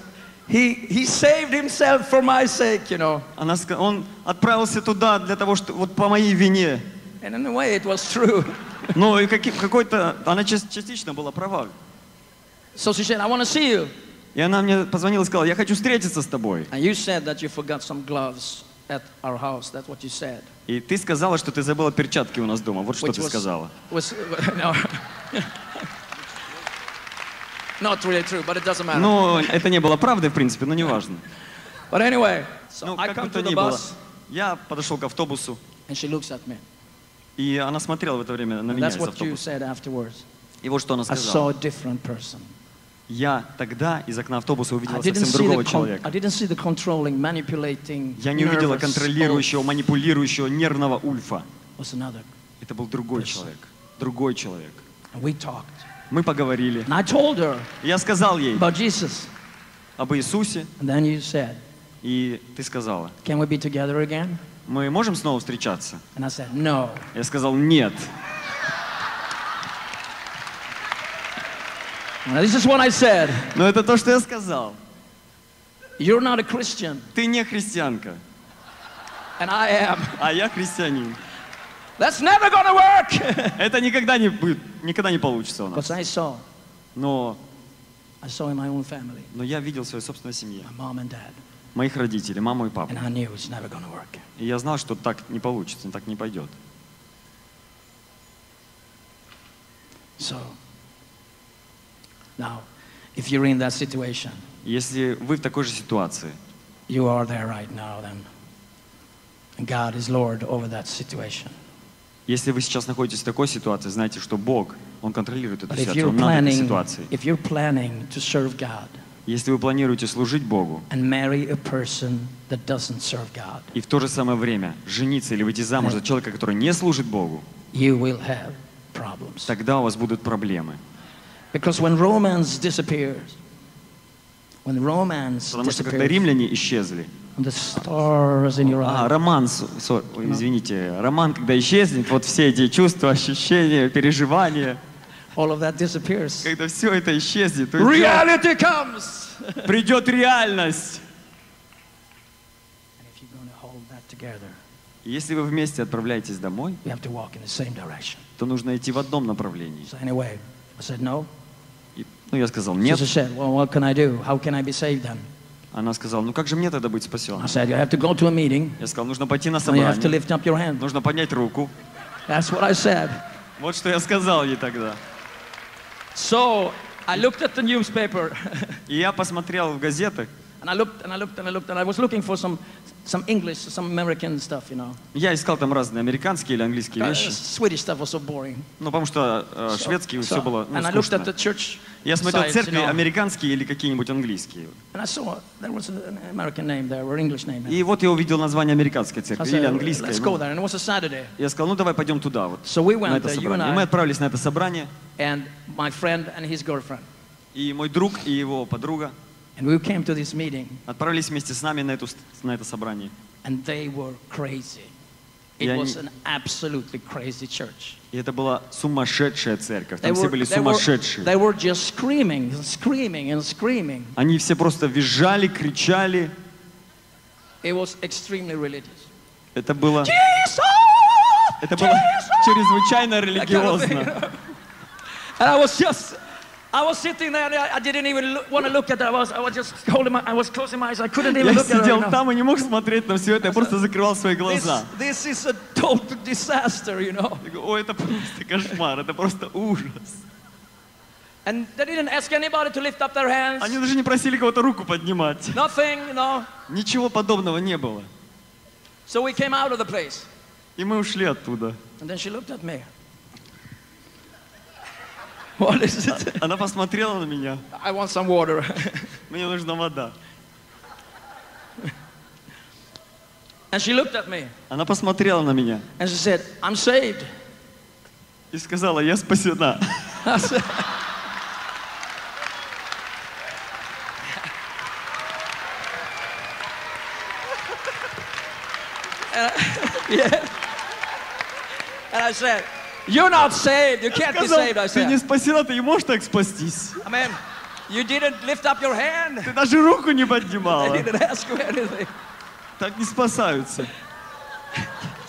he, he saved himself for my sake, you know. Она, он отправился туда для того, что вот по моей вине. And in a way, it was true. Ну и какой-то, она част- частично была права. So she said, I want to see you. И она мне позвонила и сказала, я хочу встретиться с тобой. And you said that you forgot some gloves at our house. That's what you said. И ты сказала, что ты забыла перчатки у нас дома. Вот что Which ты was- сказала. Was, no. Not really true, but it doesn't matter. Ну, это не было правдой, в принципе, но неважно. But anyway, so Ну, I как бы то to the ни было. bus, Я подошел к автобусу, and she looks at me. и она смотрела в это время на And меня that's из автобуса. said afterwards. И вот что она I saw сказала. a different person. Я тогда из окна автобуса увидела совсем другого человека. Я не увидела контролирующего, манипулирующего, нервного Ульфа. Это был другой человек. Другой человек. Мы поговорили. Я сказал ей об Иисусе, И ты сказала, мы можем снова встречаться? Я сказал, нет. This is what I said. Но это то, что я сказал. You're not a Christian, Ты не христианка, and I am. а я христианин. That's never gonna work. Это никогда не будет, никогда не получится у нас. I saw, Но, I saw in my own family, но я видел в своей собственной семье, my mom and dad, моих родителей, маму и папу. and I knew it's never gonna work. И я знал, что так не получится, так не пойдет. So, now, if you're in that situation, Если вы в такой же ситуации, you are there right now, then God is Lord over that situation. если вы сейчас находитесь в такой ситуации, знайте, что Бог, Он контролирует эту ситуацию, Он над этой ситуацией. if you're planning to serve God Если вы планируете служить Богу, and marry a person that doesn't serve God, и в то же самое время жениться или выйти замуж за человека, который не служит Богу, you will have problems. тогда у вас будут проблемы. Because when romance disappears, when romance Потому что когда римляне исчезли, the stars in your а, eyes, роман, с- со- ой, извините, роман, когда исчезнет, вот все эти чувства, ощущения, переживания, all of that disappears. когда все это исчезнет, то идет- Reality comes. придет реальность. And if you're to hold that together, Если вы вместе отправляетесь домой, то нужно идти в одном направлении. So anyway, I said no. Ну, я сказал, нет. Said, well, what can I do? How can I be saved then? Она сказала, ну как же мне тогда быть I спасенным? said, you have to go to a meeting Я сказал, нужно пойти на and you have to собрание, lift up your hand. нужно поднять руку. That's what I said. Вот что я сказал ей тогда. So I looked at the newspaper И я посмотрел в газетах, and I looked and I looked and I looked and I was looking for some, some English, some American stuff, you know. я искал там разные американские или английские Uh, вещи. Swedish stuff was so boring. Ну, потому что э, шведские So- все было ну, and I looked at скучно. the church Я смотрел sites, церкви you know, американские или какие-нибудь английские. there. И вот я увидел название американской церкви said, или английской. ну. Я сказал, ну давай пойдем туда вот, So we на went это you and собрание. И мы отправились на это собрание, and my friend and his girlfriend. и мой друг и его подруга And we came to this meeting, отправились вместе с нами на, эту, на это собрание. and they were crazy. It was an absolutely crazy church. И это была сумасшедшая церковь. They Там все were, были they, were, сумасшедшие. they were just screaming screaming and screaming. Они все просто визжали, кричали. It was extremely religious. Это было, Jesus! это было Jesus! чрезвычайно религиозно. And I was just, I was sitting there and I, I didn't even look, want to look at that. I was, I was just holding my, I was closing my eyes. I couldn't even Я look at it. сидел you know. там и не мог смотреть на все это, я просто закрывал свои This, глаза. this is a total disaster, you know. Я говорю, О, это просто кошмар, это просто ужас. And they didn't ask anybody to lift up their hands. Они даже не просили кого-то руку поднимать. Nothing, you know. Ничего подобного не было. So we came out of the place. И мы ушли оттуда. And then she looked at me. What is it? Она посмотрела на меня. I want some water. Мне нужна вода. and she looked at me Она посмотрела на меня and she said, I'm saved. и сказала, я спасена. Yeah. And I said, You're not saved. You can't be Сказал, saved. I ты не said, спасена, ты не можешь так спастись. I mean, you didn't lift up your hand. Ты даже руку не I поднимала. didn't ask you anything. Так не спасаются.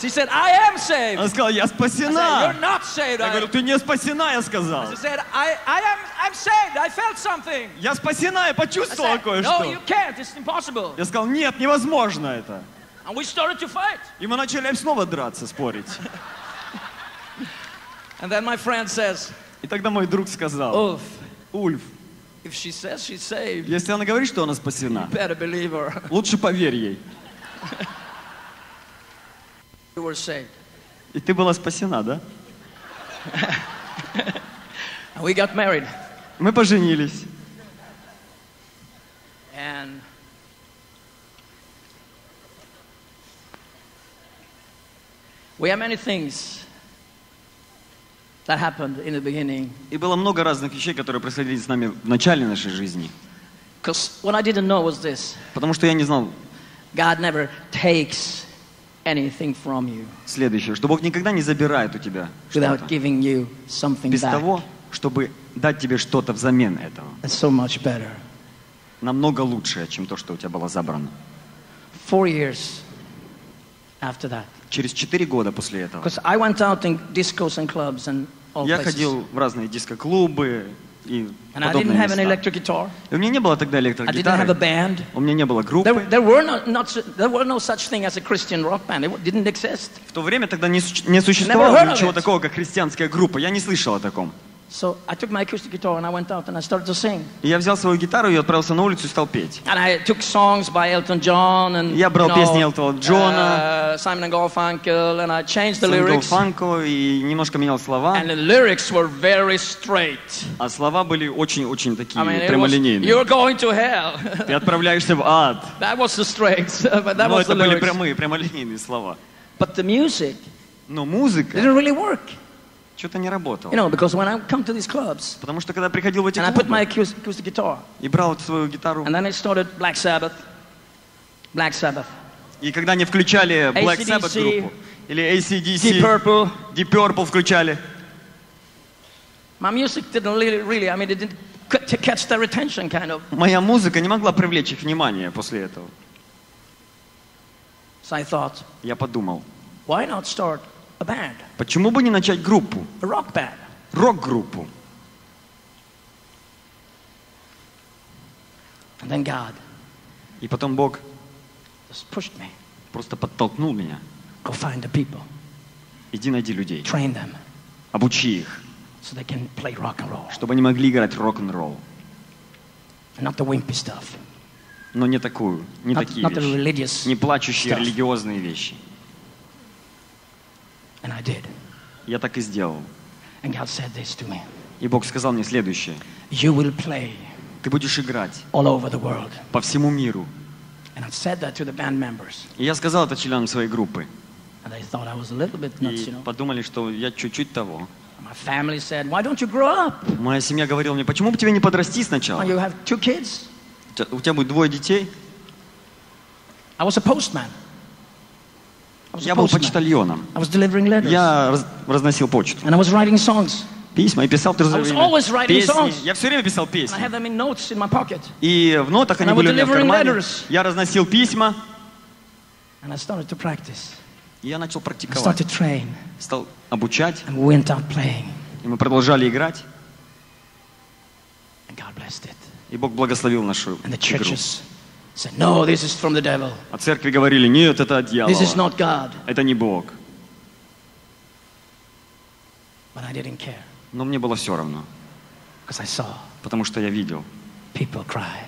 She said, I am saved. Она сказала, я I said, спасена. You're not saved. Я I, говорю, ты не спасена, я сказал. she said, I, I am I'm saved. I felt something. Я спасена, я I почувствовала said, no, you кое-что. can't. It's impossible. Я сказал, нет, невозможно это. And we started to fight. И мы начали снова драться, спорить. And then my friend says, И тогда мой друг сказал, Ulf, Ульф, if she says she's saved, если она говорит, что она спасена, better believe her. лучше поверь ей. You were saved. И ты была спасена, да? We got married. Мы поженились. And we have many things that happened in the beginning. И было много разных вещей, которые происходили с нами в начале нашей жизни. Because what I didn't know was this Потому что я не знал, God never takes anything from you Следующее, что Бог никогда не забирает у тебя without giving you something без back. того, чтобы дать тебе что-то взамен этого. That's so much better. Намного лучшее, чем то, что у тебя было забрано. Four years after that. Через четыре года после этого Because I went out in discos and clubs and я ходил в разные диско-клубы и And I didn't подобные have an места. electric guitar. И у меня не было тогда I didn't have a электрогитары, band. у меня не было группы. there, were no, not, su- there were no such thing as a Christian rock band. It didn't exist. В то время тогда не, су- не существовало ничего такого, как христианская группа. Я не слышал о таком. So I took my acoustic guitar and I went out and I started to sing. И я взял свою гитару и отправился на улицу и стал петь. And I took songs by Elton John and Я брал you know, песни Элтона Джона. uh, Simon and Garfunkel, and I changed the Сэнгл lyrics. Фанко и немножко менял слова. And the lyrics were very straight. А слова были очень-очень такие I mean, it was, прямолинейные. you're going to hell. Ты отправляешься в ад. that was the straight, but that Но was the это были lyrics. прямые, прямолинейные слова. But the music Но музыка didn't really work. Что-то не работала. You know, because when I come to these clubs Потому что когда приходил в эти and I put my клубы acoustic, acoustic guitar, и брал свою гитару, and then it started Black Sabbath, Black Sabbath, и когда они включали Black AC/DC, Sabbath группу, или Deep ACDC, Purple, Deep Purple включали, my music didn't really, really, I mean, it didn't catch their attention, kind of. моя музыка не могла привлечь их внимание после этого. So I thought, Я подумал, why not start a band, почему бы не начать группу, a rock band? рок-группу? And then God И потом Бог just pushed me. просто подтолкнул меня. Go find the people, Иди найди людей, train them обучи их, so they can play rock and roll, чтобы они могли играть рок-н-ролл. not the wimpy stuff, Но не такую, не not, такие not the вещи. religious. Не плачущие stuff. религиозные вещи. And I did. Я так и сделал. And God said this to me И Бог сказал мне следующее. You will play Ты будешь играть all over the world. по всему миру. And I said that to the band members. И я сказал это членам своей группы. And they thought I was a little bit nuts, И you know. подумали, что я чуть-чуть того. My family said, Why don't you grow up? Моя семья говорила мне, почему бы тебе не подрасти сначала? You have two kids? У тебя будет двое детей. I was a postman. Я был почтальоном. Я раз- разносил почту. And I was writing songs. Письма и писал время песни. Я все время писал песни. И в нотах они были у меня в кармане. letters. Я разносил письма. И я начал I практиковать. Стал обучать. И мы продолжали играть. И Бог благословил нашу игру. Said, No, this is from the devil. А церкви говорили, нет, это от This is дьявола. not God. Это не Бог. But I didn't care Но мне было все равно. because I saw Потому что я видел people cry,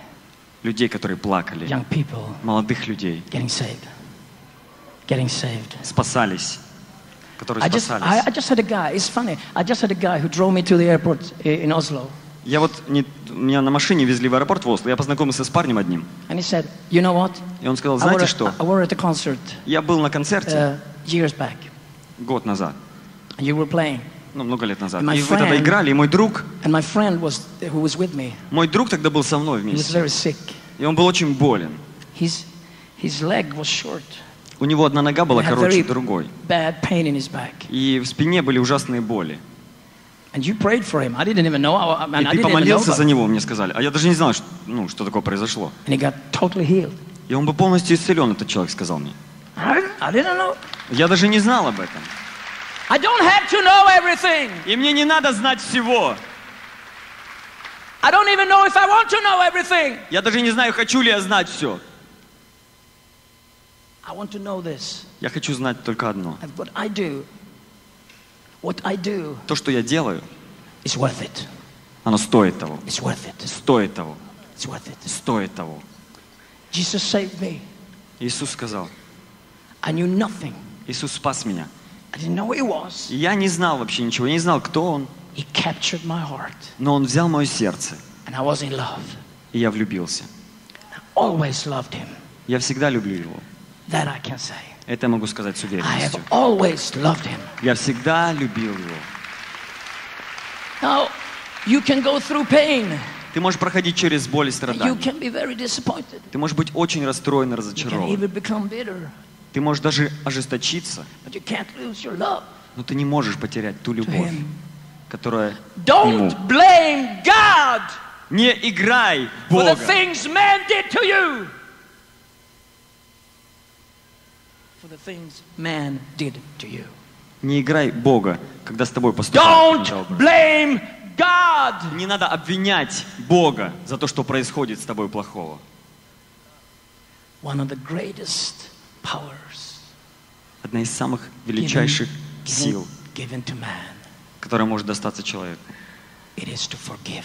людей, которые плакали. young people Молодых людей. getting saved. Getting saved. Спасались. Которые I just, I, спасались. I just had a guy, it's funny, I just had a guy who drove me to the airport in Oslo. Я вот, не, меня на машине везли в аэропорт в Осло. Я познакомился с парнем одним. And he said, You know what? И он сказал, I were, знаете что? I were at a concert Я был на концерте uh, years back, год назад. and you were playing. Ну, много лет назад. My И вы тогда играли, и мой друг, And my friend was, who was with me, мой друг тогда был со мной he was вместе. very sick. И он был очень болен. His, his leg was short. У него одна нога была короче другой. bad pain in his back. И в спине были ужасные боли. And you prayed for him. I didn't even know. I, I, И ты помолился за него, мне сказали. А я даже не знал, что, ну, что такое произошло. And he got totally healed. И он был полностью исцелен, этот человек сказал мне. I, I didn't know. Я даже не знал об этом. I don't have to know everything. И мне не надо знать всего. I don't even know if I want to know everything. Я даже не знаю, хочу ли я знать все. I want to know this. Я хочу знать только одно. What I do То, что я делаю, оно стоит того. Стоит того. Стоит того. Иисус сказал. Иисус спас меня. Я не знал вообще ничего. Я не знал, кто он. Но он взял мое сердце. И я влюбился. Я всегда люблю его. Это я могу сказать с уверенностью. Я всегда любил его. Now, you can go through pain. Ты можешь проходить через боль и You страдания. can be very disappointed. Ты можешь быть очень расстроен и You can разочарован. even become bitter. Ты можешь даже ожесточиться, But you can't lose your love но ты не можешь потерять ту любовь, которая Don't Нему. blame God Не играй Бога. For the things man did to you. Не играй Бога, когда с тобой поступают. Don't blame God. Не надо обвинять Бога за то, что происходит с тобой плохого. One of the greatest powers Одна из самых величайших given, сил, given to man. которая может достаться человеку, It is to forgive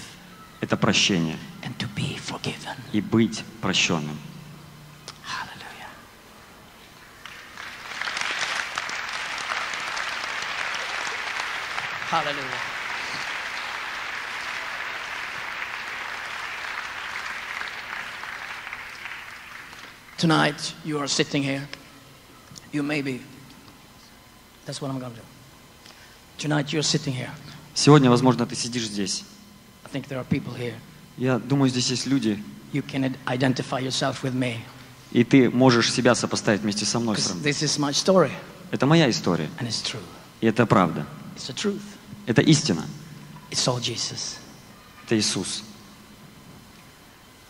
это прощение and to be forgiven. и быть прощенным. Hallelujah. Tonight, you are sitting here. You may be. That's what I'm going to do. Tonight, you're sitting here. Сегодня, возможно, ты сидишь здесь. I think there are people here. Я думаю, здесь есть люди, You can id- identify yourself with me. и ты можешь себя сопоставить вместе со мной. This is my story, Это моя история, and it's true. и это правда. It's the truth. Это истина. It's all Jesus. Это Иисус.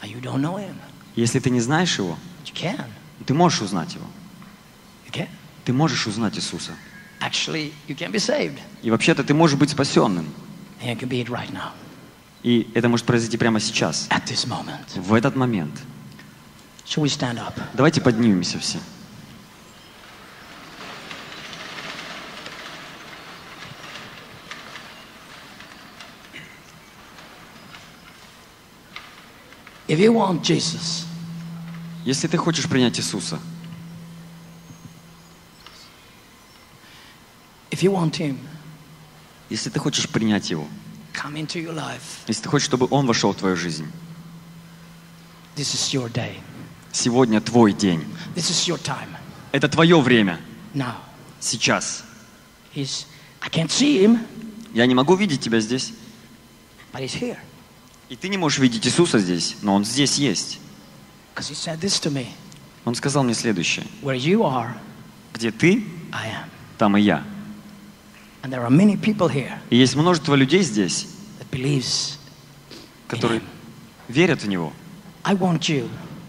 You don't know him. Если ты не знаешь Его, you can. ты можешь узнать Его. You can. Ты можешь узнать Иисуса. Actually, you can be saved. И вообще-то ты можешь быть спасенным. And you can be it right now, И это может произойти прямо сейчас, at this moment. в этот момент. Shall we stand up? Давайте поднимемся все. If you want Jesus, Если ты хочешь принять Иисуса, if you want him, если ты хочешь принять Его, come into your life. если ты хочешь, чтобы Он вошел в твою жизнь, This is your day. сегодня твой день. This is your time. Это твое время. Now. Сейчас. He's I can't see him, Я не могу видеть тебя здесь. but he's here. И ты не можешь видеть Иисуса здесь, но Он здесь есть. Он сказал мне следующее. Где ты, там и я. И есть множество людей здесь, которые верят в Него.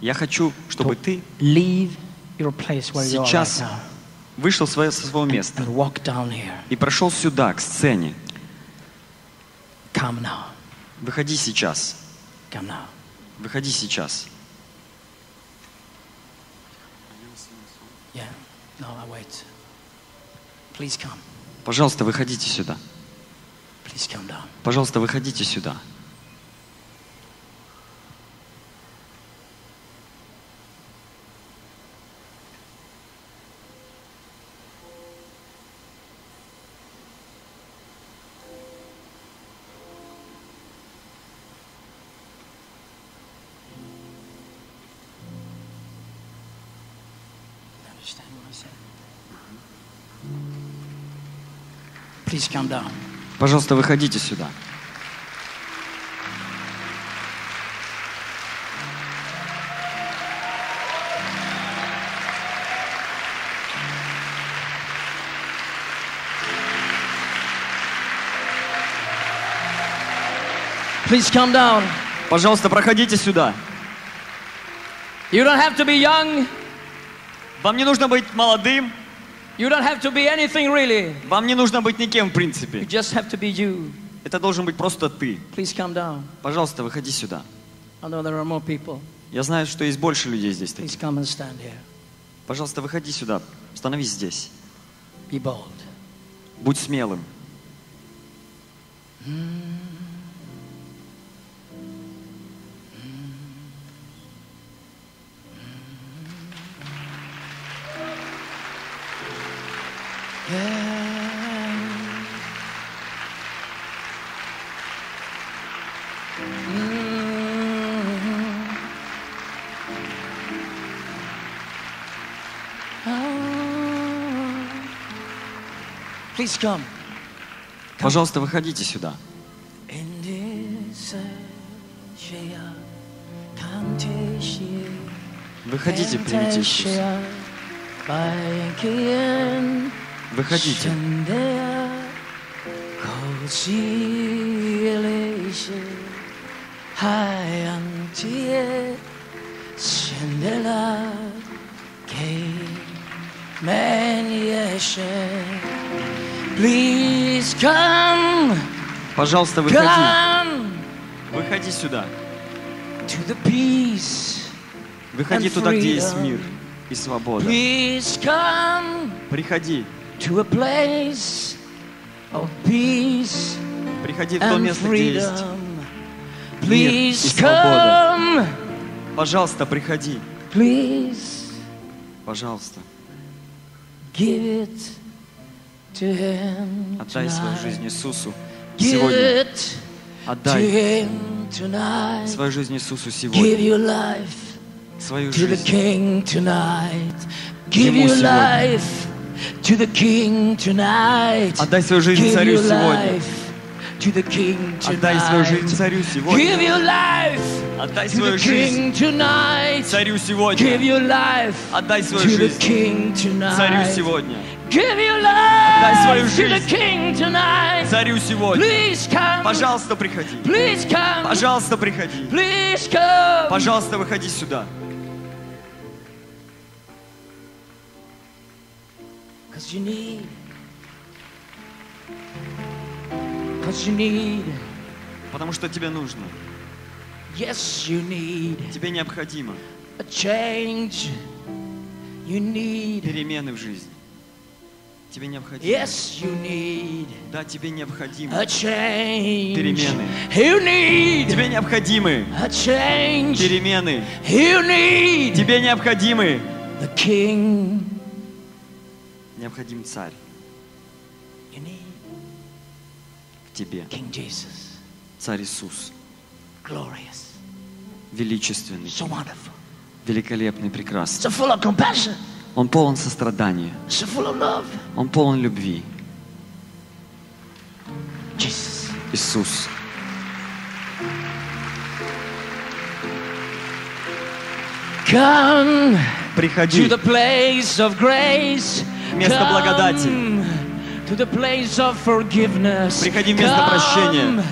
Я хочу, чтобы ты сейчас вышел свое- со своего места и прошел сюда, к сцене. Выходи сейчас. Выходи сейчас. Yeah. No, I wait. Please come. Пожалуйста, выходите сюда. Пожалуйста, выходите сюда. Пожалуйста, выходите сюда. Please come down. Пожалуйста, проходите сюда. You don't have to be young. Вам не нужно быть молодым, You don't have to be anything really. вам не нужно быть никем в You принципе. just have to be you. Это должен быть просто ты. Please come down. Пожалуйста, выходи сюда. I know there are more people. Я знаю, что есть больше людей здесь Please come and stand here. Пожалуйста, выходи сюда. Становись здесь. Be bold. Будь смелым. Please Пожалуйста, выходите сюда. Выходите, примите Иисуса. Выходите. Пожалуйста, выходи. Выходи сюда. Выходи туда, где есть мир и свобода. Приходи. To a place of peace Приходи в то место, где есть. мир и свобода. Пожалуйста, приходи. please Пожалуйста. give it to Him. Отдай свою жизнь Иисусу Give сегодня. Отдай свою жизнь Иисусу Give сегодня. your life Свою to the жизнь. King tonight. Give Ему your сегодня. Life to the King tonight. Отдай свою жизнь Give царю сегодня. life to the King Отдай свою жизнь царю Give сегодня. your life Отдай to the свою жизнь King tonight. царю Give сегодня. your life Отдай свою жизнь царю сегодня. Your свою жизнь. Царю сегодня. Please come. Пожалуйста, приходи. Please come. Пожалуйста, приходи. Please come. Пожалуйста, выходи сюда. Because you need. Because you need. Потому что тебе нужно. Yes, you need Тебе необходимо a change. You need. перемены в жизни. Тебе необходимо. Yes, you need Да, тебе необходимо. a change. Перемены. You need Тебе необходимы a change. перемены. You need Тебе необходимы. the King. Необходим царь в тебе. Царь Иисус. Величественный, великолепный, прекрасный. Он полон сострадания. Он полон любви. Иисус. Come Приходи. to the place of grace. Место Come благодати. To the place of forgiveness. Приходи в место Come прощения.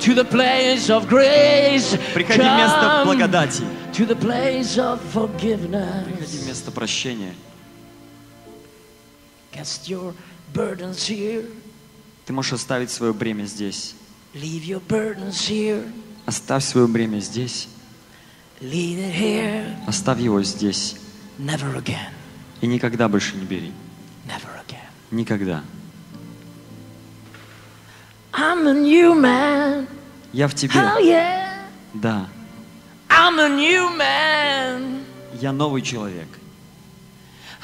To the place of grace. Приходи в место благодати. To the place of forgiveness. Приходи в место прощения. Ты можешь оставить свое бремя здесь. Оставь свое бремя здесь. Оставь его здесь. Never again. И никогда больше не бери. Never again. Никогда. I'm a new man. Я в тебе. Oh yeah. Да. I'm a new man. Я новый человек.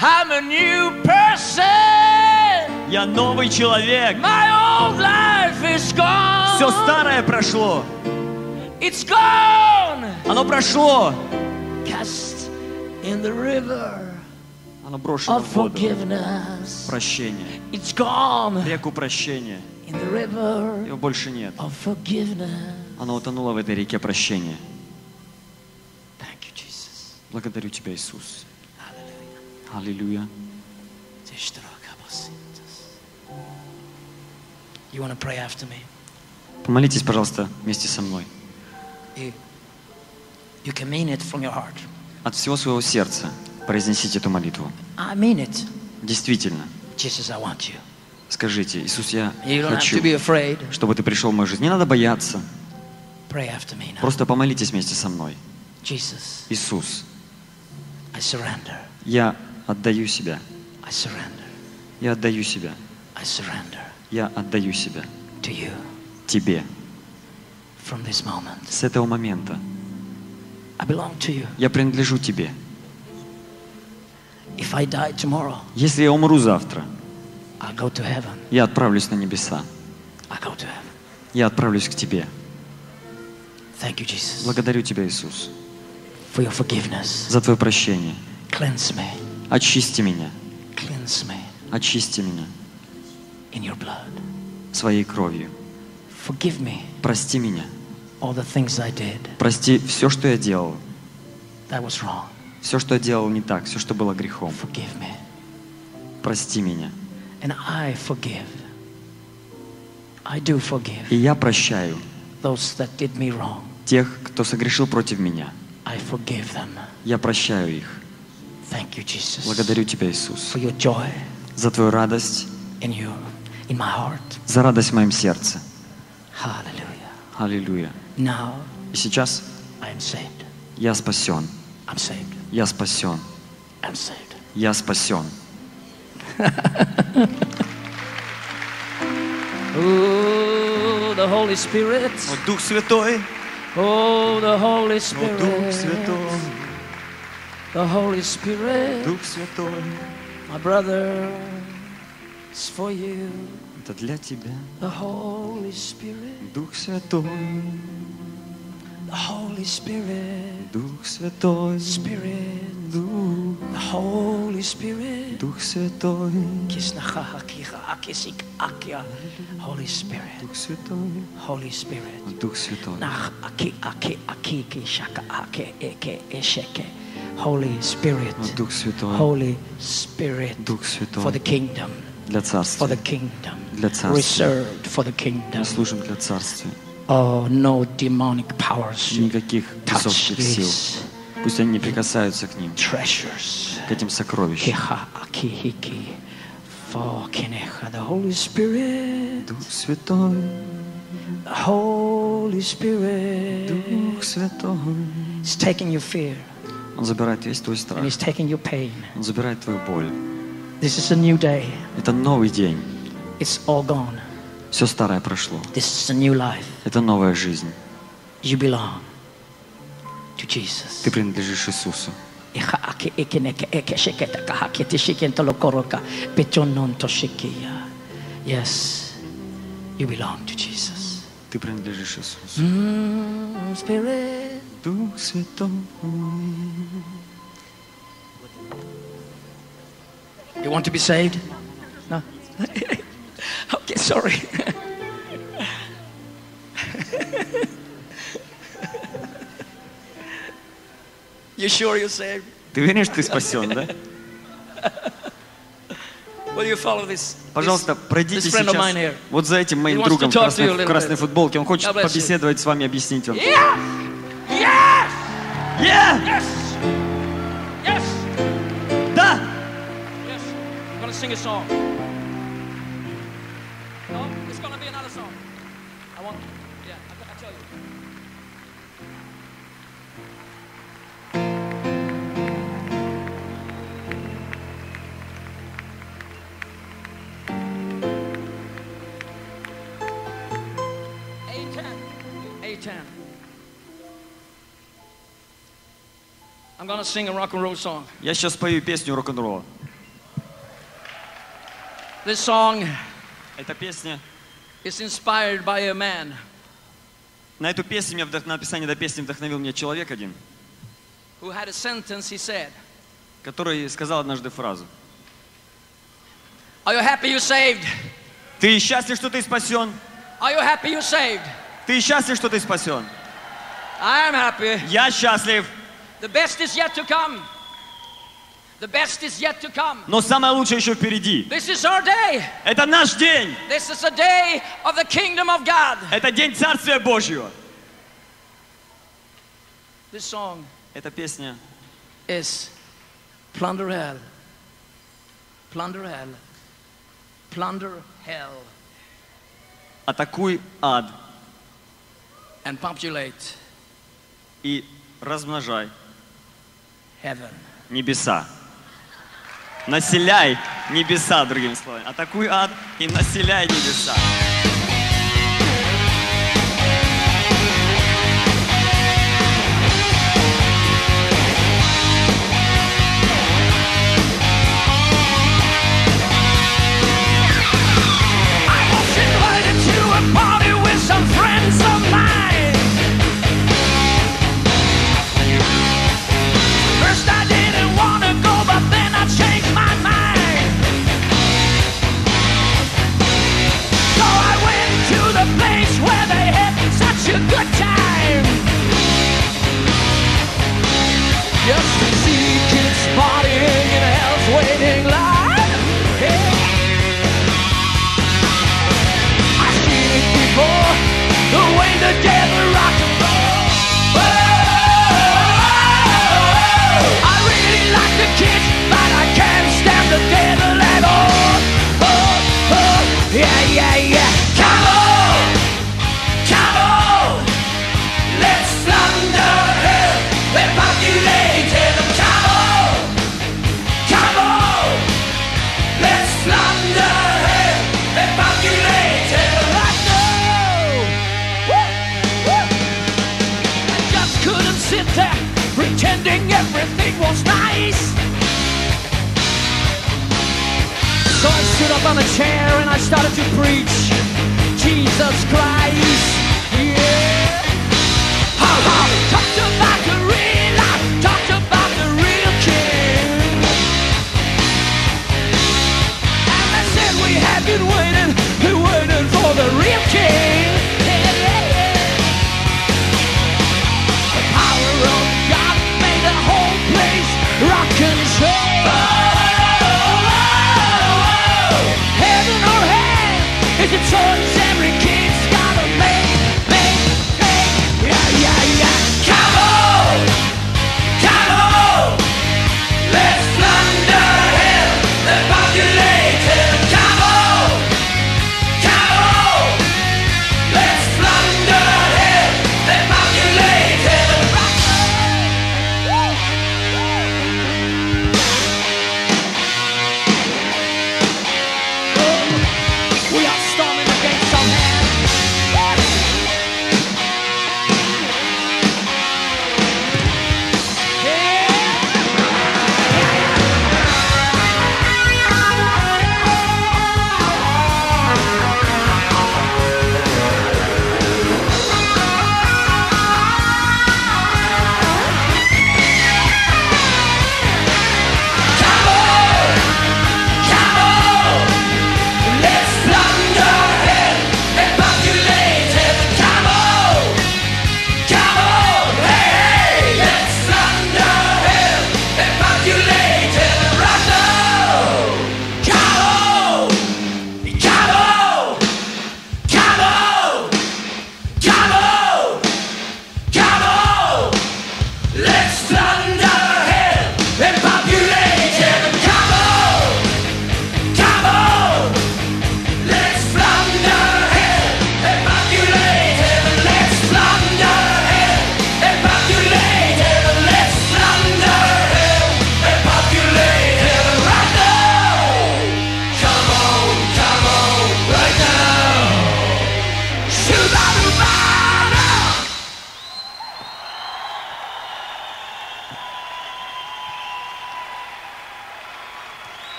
I'm a new person. Я новый человек. My old life is gone. Все старое прошло. It's gone. Оно прошло. Cast in the river Оно брошено в воду. Прощение. It's gone Реку прощения. in the river Его больше нет. of forgiveness. Оно утонуло в этой реке прощения. Thank you, Jesus. Благодарю Тебя, Иисус. Аллилуйя. You want to pray after me? Помолитесь, пожалуйста, вместе со мной. You, you can mean it from your heart. От всего своего сердца произнесите эту молитву. Действительно. Скажите, Иисус, я хочу, чтобы Ты пришел в мою жизнь. Не надо бояться. Просто помолитесь вместе со мной. Иисус, я отдаю себя. Я отдаю себя. Я отдаю себя Тебе. С этого момента я принадлежу Тебе. If I die tomorrow, Если я умру завтра, I'll go to heaven. я отправлюсь на небеса. I'll go to heaven. Я отправлюсь к Тебе. Thank you, Jesus, Благодарю Тебя, Иисус, for your forgiveness. за Твое прощение. Cleanse me. Очисти меня. Cleanse me Очисти меня in your blood. своей кровью. Forgive me Прости меня all the things I did Прости все, что я делал. that was wrong. Все, что я делал не так, все, что было грехом. Прости меня. And I forgive. I do forgive И я прощаю those that did me wrong. тех, кто согрешил против меня. I forgive them. Я прощаю их. Thank you, Jesus, Благодарю Тебя, Иисус, for your joy за Твою радость, in you, in my heart. за радость в моем сердце. Аллилуйя. Now И сейчас I am saved. я спасен. I'm saved. Я спасен. Я спасен. Oh, the Holy Spirit. Дух Святой. Oh, the Holy Дух. Святой. The Holy Spirit. Дух Святой. My brother, it's for you. Это для тебя. The Holy Spirit. Дух Святой. The Holy Spirit. Дух Святой. Spirit. Дух. The Holy Spirit. Дух Святой. Holy Spirit. Дух Святой. Holy Spirit. Дух Святой. Nach aki aki aki ki shaka ake eke esheke. Holy Spirit. Дух Святой. Holy Spirit. Дух For the Святой. kingdom. Для For Царства. the kingdom. Для Царства. Reserved for the kingdom. Мы служим для Царствия. Oh, no demonic powers should Никаких touch бесовских сил. these Пусть они не прикасаются к ним, treasures. к этим сокровищам. Kiha aki hiki. For kinecha. The Holy Spirit. Дух Святой. The Holy Spirit. Дух Святой. He's taking your fear Он забирает весь твой and страх. He's taking your pain. Он забирает твою боль. This is a new day. Это новый день. It's all gone. Все старое прошло. This is a new life. Это новая жизнь. You belong to Jesus. Ты принадлежишь Иисусу. Iha ake ekeneke eke sheketa kaha kete shekento lokoroka pechonon toshikia. Yes, you belong to Jesus. Ты принадлежишь Иисусу. Mm, Spirit. Дух Святой. You want to be saved? No? Okay, sorry. you sure you're saved? Ты веришь, ты спасен, да? Will you follow this? Пожалуйста, пройдите this friend of mine сейчас here. вот за этим моим He wants другом в talk to you a красной, в little красной bit. футболке. Он хочет God bless you. побеседовать с вами, объяснить вам. Yeah! Yes! Yeah! Yes! Yes! Да! Yes! I'm gonna sing a song. Gonna sing a rock and roll song. Я сейчас пою песню рок-н-ролла. This song Эта песня... is inspired by a man На эту песню меня вдох... на написание этой песни вдохновил меня человек один, who had a sentence. He said, который сказал однажды фразу. Are you happy you're saved? Ты счастлив, что ты спасен? Are you happy you're saved? Ты счастлив, что ты спасен? I am happy. Я счастлив, The best is yet to come. The best is yet to come. но самое лучшее еще впереди. This is our day. Это наш день. This is a day of the kingdom of God. Это день Царствия Божьего. This song Эта песня is plunder hell. Plunder hell. Plunder hell «Атакуй ад and populate и размножай Небеса». Населяй небеса, другими словами. Атакуй ад и населяй небеса.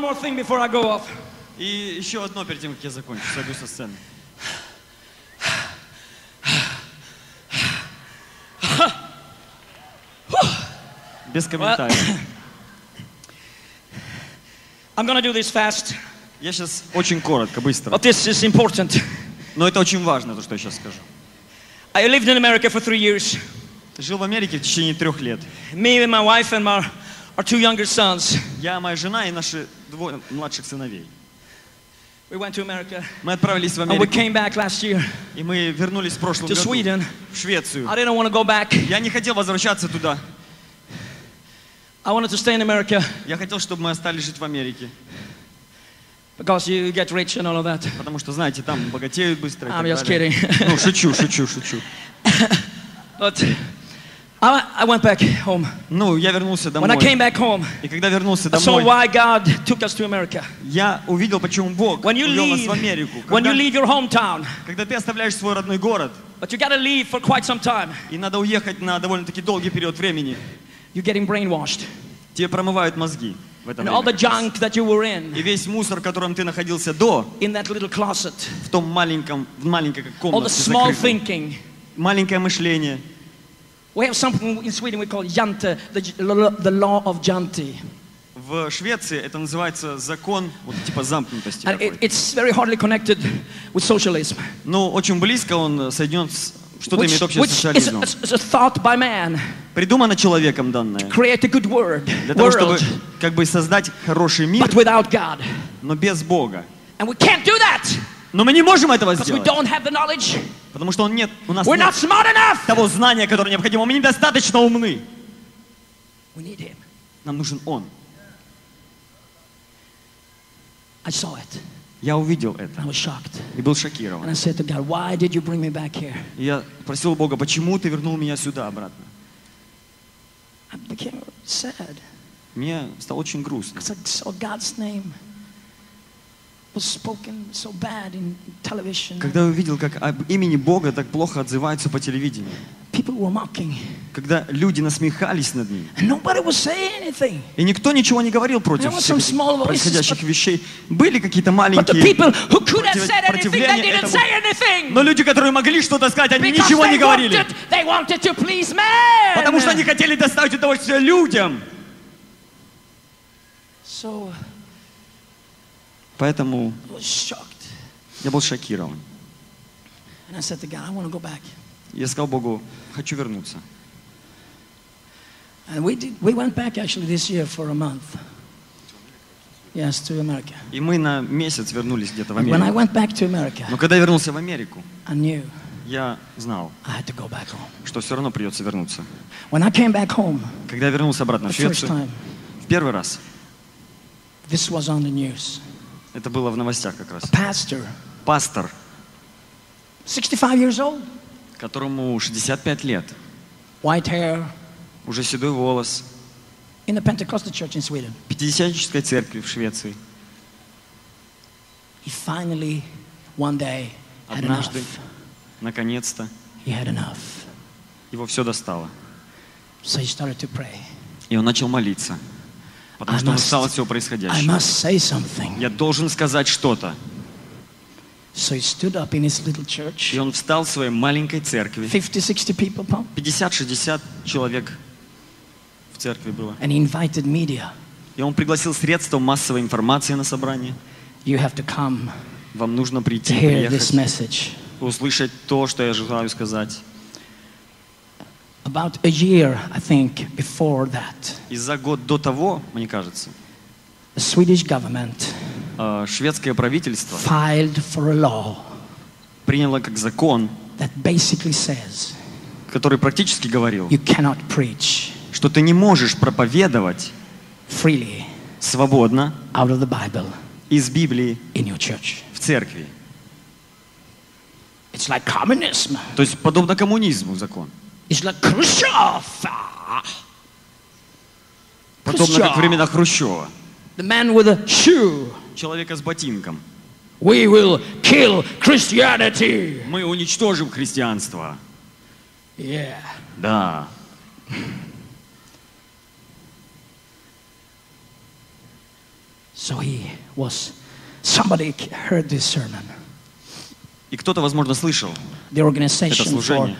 One more thing before I go off. И еще одно перед тем, как я закончу, сойду со сцены. Без комментариев. I'm gonna do this fast, Я сейчас очень коротко, быстро. but this is important. Но это очень важно, то, что я сейчас скажу. I lived in America for three years. Жил в Америке в течение трех лет. Me and my wife and my, our two younger sons. Я, моя жена и наши двое младших сыновей. We went to America Мы отправились в and we Америку, came back last year и мы вернулись в прошлом to году Sweden. в Швецию. I didn't want to go back. Я не хотел возвращаться туда. I wanted to stay in America Я хотел, чтобы мы остались жить в Америке. because you get rich and all of that. Потому что, знаете, там богатеют быстро. I'm just kidding. Ну, шучу, шучу, шучу. But I, went back home. Ну, я вернулся When I came домой. back home, И когда вернулся I saw домой, why God took us to America. я увидел, почему Бог When you увел нас leave, в Америку. when you Когда, leave your hometown, когда ты оставляешь свой родной город, but you gotta leave for quite some time, и надо уехать на довольно-таки долгий период времени, you're getting brainwashed. тебе промывают мозги в это And all the время. junk that you were in, И весь мусор, в котором ты находился до, in that little closet, в том маленьком, в маленькой как all the комнате, small закрытой. thinking. маленькое мышление. We have something in Sweden we call jante, the, the law of janti. В В Швеции это называется закон вот типа замкнутости. And it, такой. it's very hardly connected with socialism. Но очень близко он соединен с что-то имеет Which, общее с which is, социализмом. a, is a thought by man. Придумано человеком данное. Create a good word, Для того, чтобы world, как бы создать хороший мир, but without God. но без Бога. And we can't do that Но мы не можем этого сделать, потому что он нет, у нас We're нет того знания, которое необходимо. Мы недостаточно умны. Нам нужен Он. I saw it. Я увидел это и был шокирован. И я просил Бога, почему ты вернул меня сюда обратно? Мне стало очень грустно, когда увидел, как об имени Бога так плохо отзываются по телевидению. Когда люди насмехались над ним. И никто ничего не говорил против всех происходящих вещей. Были какие-то маленькие противления этому. Но люди, которые могли что-то сказать, они ничего не говорили. Потому что они хотели доставить удовольствие людям. So Поэтому я был шокирован. Я сказал Богу, хочу вернуться. And we, did, we went back actually this year for a month. Yes, to America. И мы на месяц вернулись где-то в And when I Америку. went back to America, Но когда я вернулся в Америку, I knew я знал, I had to go back home. что все равно придется вернуться. When I came back home Когда я вернулся обратно в Швецию, time, в первый раз, this was on the news. Это было в новостях как раз, pastor, пастор, 65 years old, которому 65 лет, white hair, уже седой волос, in the Pentecostal church in Sweden. Пятидесятнической церкви в Швеции. He finally, one day, had. Однажды, наконец-то, He had enough. его все достало. So he started to pray. И он начал молиться, потому I что он устал от всего происходящего. Я должен сказать что-то. So he stood up in his little church. И он встал в своей маленькой церкви. 50, 60 people, Paul. 50-60 человек в церкви было. And he invited media. И он пригласил средства массовой информации на собрание. You have to come Вам нужно to прийти, hear this приехать, message. услышать то, что я желаю сказать. About a year, I think, before that, И за год до того, мне кажется, the Swedish government э, шведское правительство filed for a law приняло как закон, that basically says который практически говорил, you cannot preach что ты не можешь проповедовать freely свободно out of the Bible из Библии in your church. в церкви. It's like communism. То есть подобно коммунизму закон. It's like Khrushchev. Ah. Подобно как времена Хрущева. The man with a shoe. Человека с ботинком. We will kill Christianity. Мы уничтожим христианство. Yeah. Да. So he was, somebody heard this sermon. И кто-то, возможно, слышал это служение.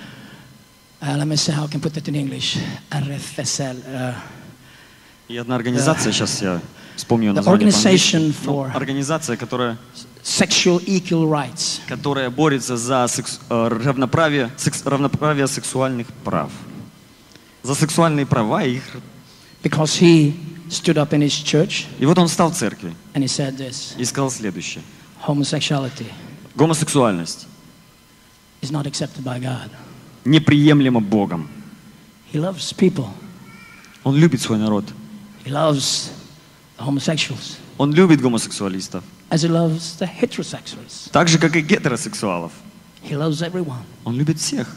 Uh, let me see how I can put it in English. RFSL. Uh, И одна организация, сейчас я вспомню название. Organization Ну, for- Организация, которая, sexual equal rights. которая борется за секс- э, равноправие, секс- равноправие сексуальных прав. За сексуальные права и их... Because he stood up in his church И вот он встал в церкви and he said this и сказал следующее. homosexuality Гомосексуальность is not accepted by God. Неприемлема Богом. He loves people, Он любит свой народ. he loves homosexuals Он любит гомосексуалистов. as he loves the heterosexuals. Так же, как и гетеросексуалов. He loves everyone, Он любит всех.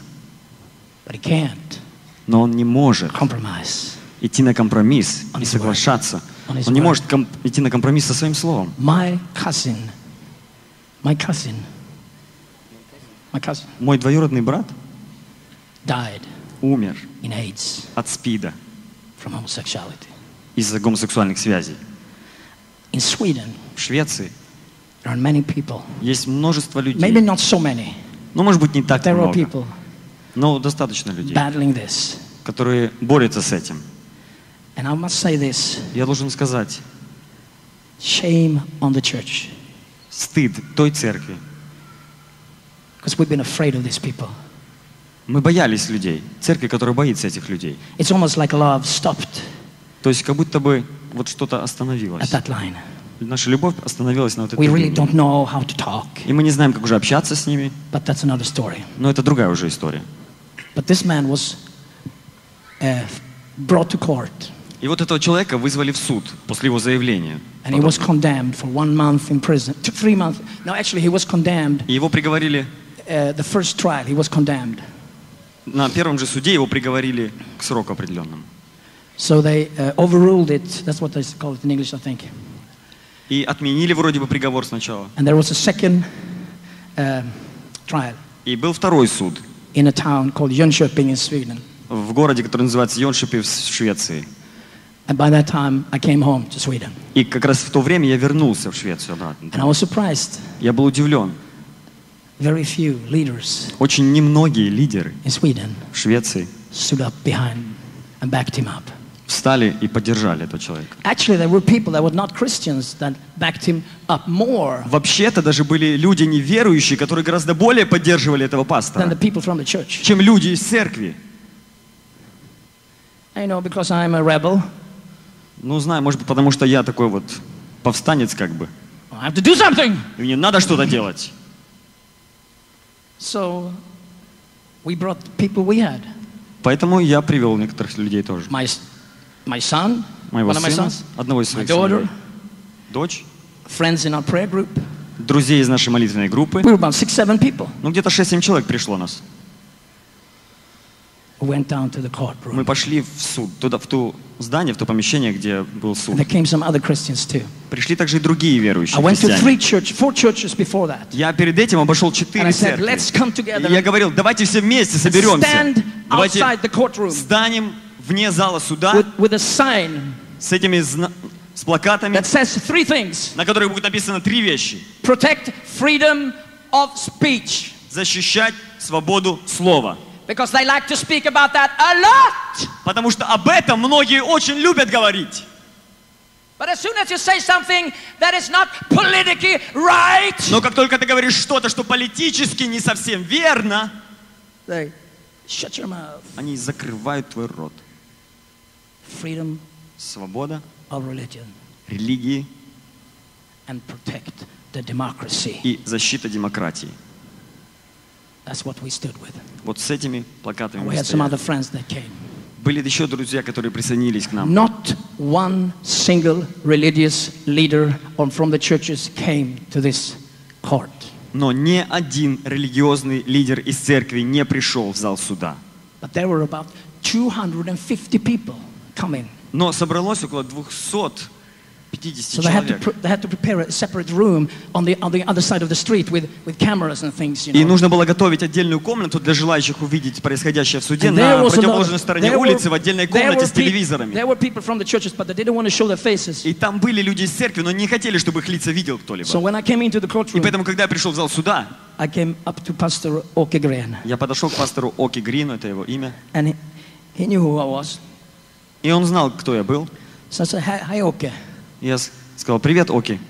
but he can't Но он не может compromise. идти на компромисс и соглашаться. Он не может идти на компромисс со своим словом. My cousin, my cousin, my cousin Мой двоюродный брат died умер in AIDS от СПИДа from homosexuality. из-за гомосексуальных связей. In Sweden, В Швеции there are many people, есть множество людей. maybe not so many, Ну, может быть, не так there are много, people но достаточно людей, battling this. которые борются с этим. And I must say this Я должен сказать, shame on the church стыд той церкви. because we've been afraid of these people. Мы боялись людей, церкви, которая боится этих людей. It's almost like love stopped То есть как будто бы вот что-то at остановилось. that line. Наша любовь остановилась на вот этой We really линии. don't know how to talk, И мы не знаем, как уже общаться с ними, but that's another story. но это другая уже история. But this man was uh, brought to court И вот этого человека вызвали в суд после его заявления. and he was condemned for one month in prison, to three months. No, actually, he was condemned. И его приговорили, Uh, the first trial, he was condemned. На первом же суде его приговорили к сроку определенному. So they uh, overruled it. That's what they call it in English, I think. И отменили вроде бы приговор сначала. And there was a second uh, trial И был второй суд in a town called Jönköping in Sweden. в городе, который называется Йоншипи в Швеции. And by that time, I came home to Sweden. И как раз в то время я вернулся в Швецию обратно. And I was surprised. Я был удивлен. Very few leaders Очень немногие лидеры in Sweden в Швеции stood up behind and backed him up. встали и поддержали этого человека. Вообще-то даже были люди неверующие, которые гораздо более поддерживали этого пастора, чем люди из церкви. I know because I'm a rebel, Ну, знаю, может быть, потому что я такой вот повстанец как бы. I have to do something. И мне надо что-то делать. So we brought people we had. Поэтому я привел некоторых людей тоже. My, my son, Моего one of my sons, одного из my своих daughter, сыновей, дочь, friends in our prayer group. друзей из нашей молитвенной группы. We were about six, seven people Ну, где-то 6-7 человек пришло нас. who went down to the Мы courtroom. пошли в суд, туда, в то здание, в то помещение, где был суд. And there came some other Christians too. Пришли также и другие верующие I went to христиане. three church, four churches before that. Я перед этим обошел четыре церкви. И я говорил, давайте все вместе соберемся. Давайте станем вне зала суда с этими зна- с плакатами, that says three things. на которых будет написано три вещи. Protect freedom of speech. Защищать свободу слова. Because they like to speak about that a lot. Потому что об этом многие очень любят говорить. But as soon as you say something that is not politically right, Но как только ты говоришь что-то, что политически не совсем верно, they shut your mouth. они закрывают твой рот. Freedom Свобода, of religion религии and protect the democracy. и защита демократии. That's what we stood with. Вот с этими плакатами We мы had some other friends that came. Были еще друзья, которые присоединились к нам. Not one single religious leader from the churches came to this court. Но ни один религиозный лидер из церкви не пришел в зал суда. But there were about 250 people coming. Но собралось около 250 So they had to, человек. pre- they had to prepare a separate room on the, on the other side of the street with, with cameras and things, you И нужно было готовить отдельную комнату для желающих увидеть происходящее в суде на противоположной стороне улицы, в отдельной комнате с телевизорами. There were people from the churches, but they didn't want to show their faces. И там были люди из церкви, но не хотели, чтобы их лица видел кто-либо. So when I came into the И поэтому, когда я пришел в зал суда, I came up to Pastor Åke Gren, я подошел к пастору Оки Грину, это его имя, and he, he knew who I was. и он знал, кто я был. So I said, hi, hi. И я сказал, привет, Оки.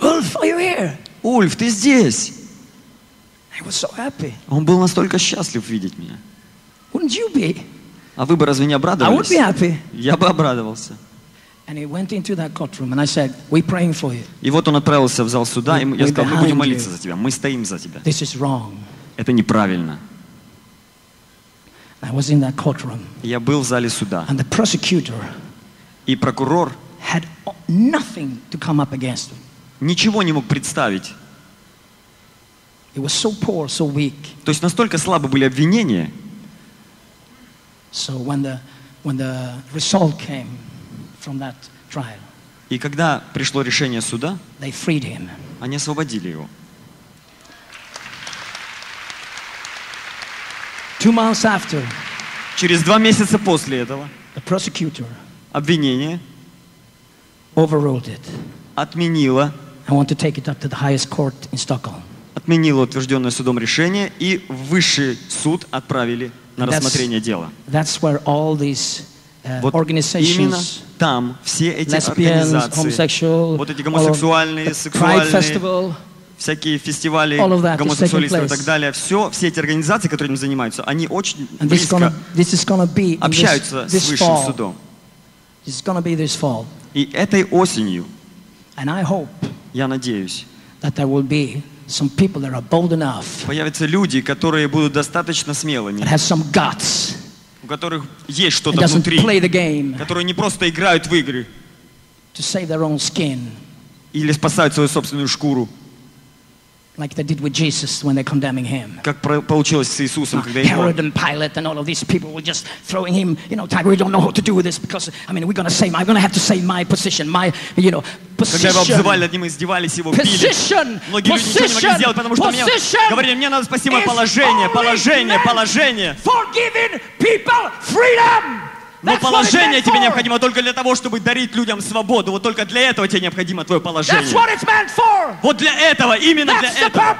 Ulf, are you here? Ульф, ты здесь? I was so happy. Он был настолько счастлив видеть меня. Wouldn't you be? А вы бы разве не I would обрадовались? be happy. Я бы обрадовался. And he went into that courtroom, and I said, we're praying for you. И вот он отправился в зал суда, и я сказал, мы будем молиться за тебя, мы стоим за тебя. This is wrong. Это неправильно. I was in that courtroom, Я был в зале суда, and the prosecutor и прокурор had nothing to come up against him. ничего не мог представить. He was so poor, so weak. То есть настолько слабы были обвинения, So when the, when the result came from that trial, и когда пришло решение суда, they freed him. они освободили его. Two months after, Через два месяца после этого the prosecutor обвинение overruled it. отменило, I want to take it up to the highest court in Stockholm. отменило утвержденное судом решение, и в высший суд отправили на рассмотрение дела. That's where all these uh, Вот именно там все эти организации, вот эти гомосексуальные, сексуальные, всякие фестивали гомосексуалистов и так далее, все, все эти организации, которые этим занимаются, они очень and this is близко gonna this is gonna in this, общаются с this высшим fall. судом. This is gonna be this fall, И этой осенью, and I hope я надеюсь, that there will be some people that are bold enough, появятся люди, которые будут достаточно смелыми, that some guts, у которых есть что-то doesn't внутри, play the game которые не просто играют в игры to save their own skin, или спасают свою собственную шкуру, like they did with Jesus when they're condemning him. как про- получилось с Иисусом, когда его Herod and Pilate and all of these people were just throwing him, you know, type, we don't know what to do with this because, I mean, we're going to say, I'm going to have to say my position, my, you know, Когда его position. обзывали, над ним издевались, его били. Position, Многие люди ничего не могли position, сделать, потому что мне position говорили, мне надо спасти мое is положение, only положение, meant положение. For giving people freedom. Но положение тебе необходимо только для того, чтобы дарить людям свободу. Вот только для этого тебе необходимо твое положение. Вот для этого, именно для этого.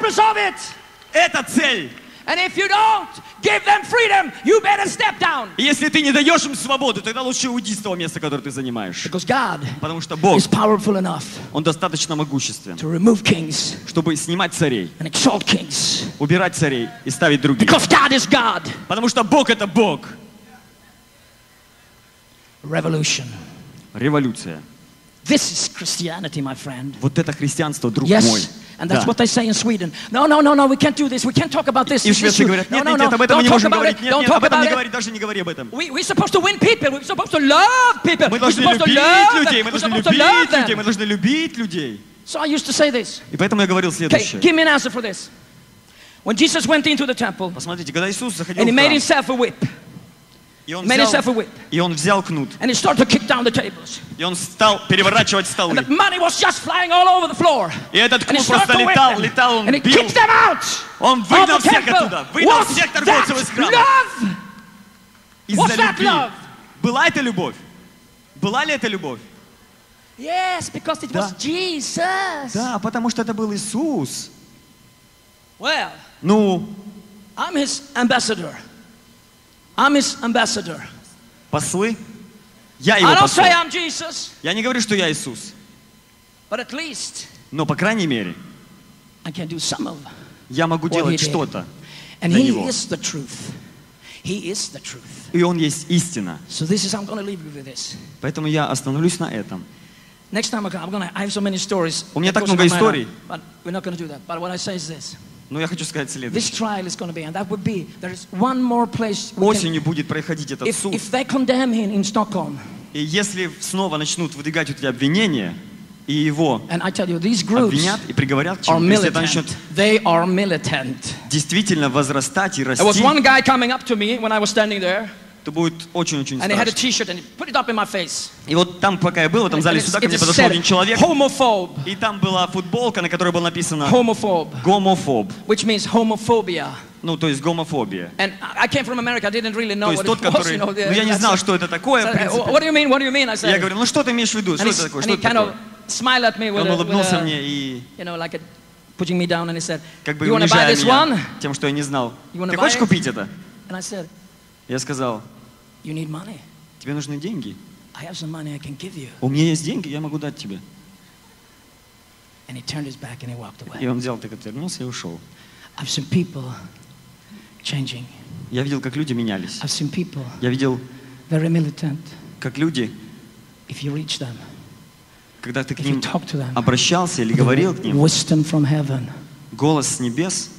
Это цель. And if you don't give them freedom, you better step down. И если ты не даешь им свободу, тогда лучше уйди с того места, которое ты занимаешь. Because God Потому что Бог, is powerful enough Он достаточно могуществен, to remove kings чтобы снимать царей, and exalt kings. убирать царей и ставить других. Because God is God. Потому что Бог это Бог. Revolution. Революция. This is Christianity, my friend. Вот это христианство, друг мой. Yes. And that's Да. what they say in Sweden. No, no, no, no, we can't do this. We can't talk about this. И в this Швеции issue. говорят, No, нет, no, нет, no, нет, об этом мы don't не talk можем about говорить. it. Нет, Don't нет, talk об этом about не it. говори, даже не говори об этом. We, we're supposed to win people. We're supposed to love people. Мы We're должны supposed to любить love людей, them. мы We're должны supposed to love любить людей, мы them. должны любить людей. So I used to say this. И поэтому я говорил Okay, следующее. give me an answer for this. When Jesus went into the temple Посмотрите, когда Иисус заходил and he в made храм, himself a whip и он, взял, и он взял кнут, and he started to kick down the tables, и он стал переворачивать столы. the money was just flying all over the floor. И этот кнут просто летал, them. летал, он бил. kicked them out. Он выгнал всех оттуда, выгнал всех торговцев из храма. Из-за любви. Была это любовь? Была ли это любовь? Yes, because it Да. was Jesus. Да, потому что это был Иисус. Well, Ну, I'm his ambassador. I'm his ambassador. послы. Я I его don't посол. say I'm Jesus, Я не говорю, что я Иисус. but at least Но, по крайней мере, I can do some of. я могу делать что-то. And Для he него. is the truth. He is the truth. И Он есть истина. So this is I'm leave you with this. Поэтому я остановлюсь на этом. Next time I come, I'm going to. I have so many stories. У меня так много историй. But we're not going to do that. But what I say is this: Но я хочу сказать this следующее. trial is going to be, and that would be there is one more place. we can- Осенью будет проходить этот if, суд. if they condemn him in Stockholm, И если снова начнут выдвигать эти обвинения, и его you, обвинят и приговорят к чему если это начнет действительно возрастать и расти, one guy coming up to me when I was standing there, то будет очень-очень and he had a страшно. T-shirt and he put it up in my face. И вот там, пока я был, в этом зале сюда, ко мне подошел один человек, homophobe, и там была футболка, на которой было написано homophobe, «гомофоб». which means homophobia. Ну, то есть гомофобия. And I came from America. I didn't really know То есть тот, который... You know, the- Ну, я не знал, что это такое, в uh, принципе. what do you mean? What do you mean? I said. Я говорю, ну что ты имеешь в виду? Что это такое? Что это такое? smiled at me with, Он улыбнулся мне и you know, like a, putting me down, and he said, как бы "You buy this меня one?" тем, что я не знал. Ты хочешь купить это? And I said, Я сказал, "You need money. тебе нужны деньги. I have some money I can give you." У меня есть деньги, я могу дать тебе. And he turned his back and he walked away. И он взял, так отвернулся и ушел. I've seen people changing. Я видел, как люди менялись. I've seen people Я видел, very militant. как люди, If you reach them, когда ты к ним them, обращался или говорил к ним, heaven, голос с небес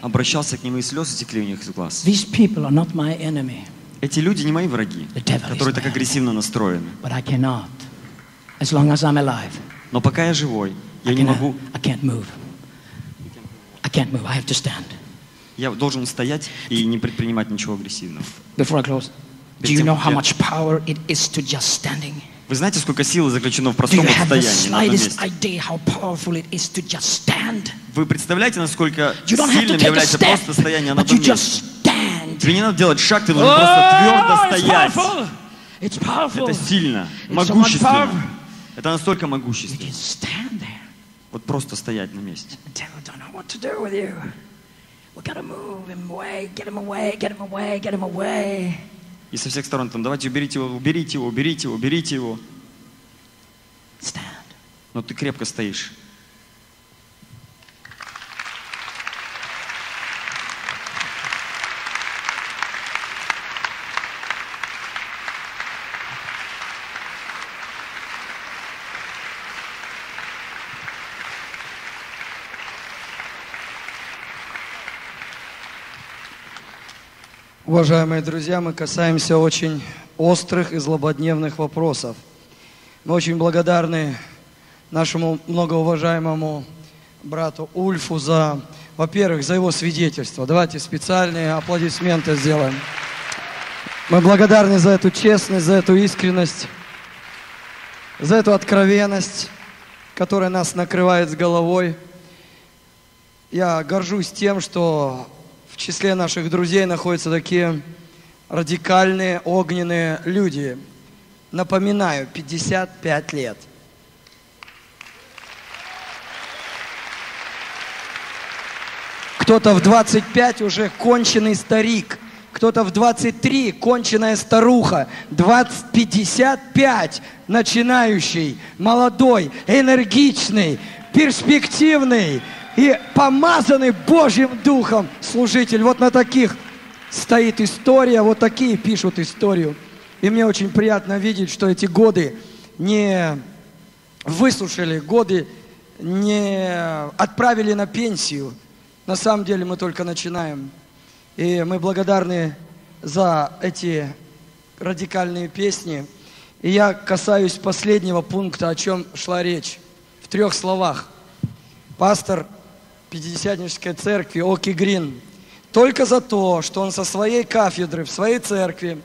обращался к ним, и слезы текли у них из глаз. These people are not my enemy, Эти люди не мои враги, которые так агрессивно настроены. as as alive. Но пока я живой, я I не могу, я должен стоять и не предпринимать ничего агрессивного. Before I close, do Перед you тем, know как how я- much power it is to just standing? Вы знаете, сколько силы заключено в простом you have the стоянии на одном месте? Вы представляете, насколько сильным является просто стояние на одном месте? Тебе не надо делать шаг, ты должен просто твердо стоять. Это сильно, могущественно. Это настолько могущественно. Вот просто стоять на месте. И со всех сторон там, давайте уберите его, уберите его, уберите его, уберите его. Но ты крепко стоишь. Уважаемые друзья, мы касаемся очень острых и злободневных вопросов. Мы очень благодарны нашему многоуважаемому брату Ульфу за, во-первых, за его свидетельство. Давайте специальные аплодисменты сделаем. Мы благодарны за эту честность, за эту искренность, за эту откровенность, которая нас накрывает с головой. Я горжусь тем, что в числе наших друзей находятся такие радикальные, огненные люди. Напоминаю, 55 лет. Кто-то в 25 уже конченый старик, кто-то в 23 конченая старуха, 20, 55 начинающий, молодой, энергичный, перспективный и помазанный Божьим Духом служитель. Вот на таких стоит история, вот такие пишут историю. И мне очень приятно видеть, что эти годы не выслушали, годы не отправили на пенсию. На самом деле мы только начинаем. И мы благодарны за эти радикальные песни. И я касаюсь последнего пункта, о чем шла речь. В трех словах. Пастор Пятидесятнической церкви Оки Грин только за то, что он со своей кафедры в своей церкви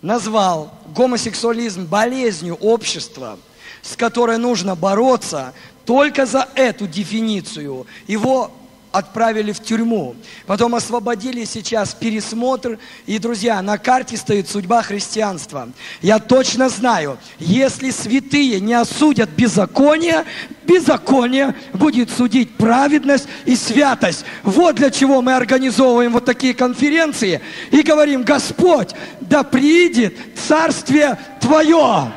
назвал гомосексуализм болезнью общества, с которой нужно бороться, только за эту дефиницию. Его отправили в тюрьму. Потом освободили сейчас пересмотр. И, друзья, на карте стоит судьба христианства. Я точно знаю, если святые не осудят беззаконие, беззаконие будет судить праведность и святость. Вот для чего мы организовываем вот такие конференции и говорим, Господь, да приидет Царствие Твое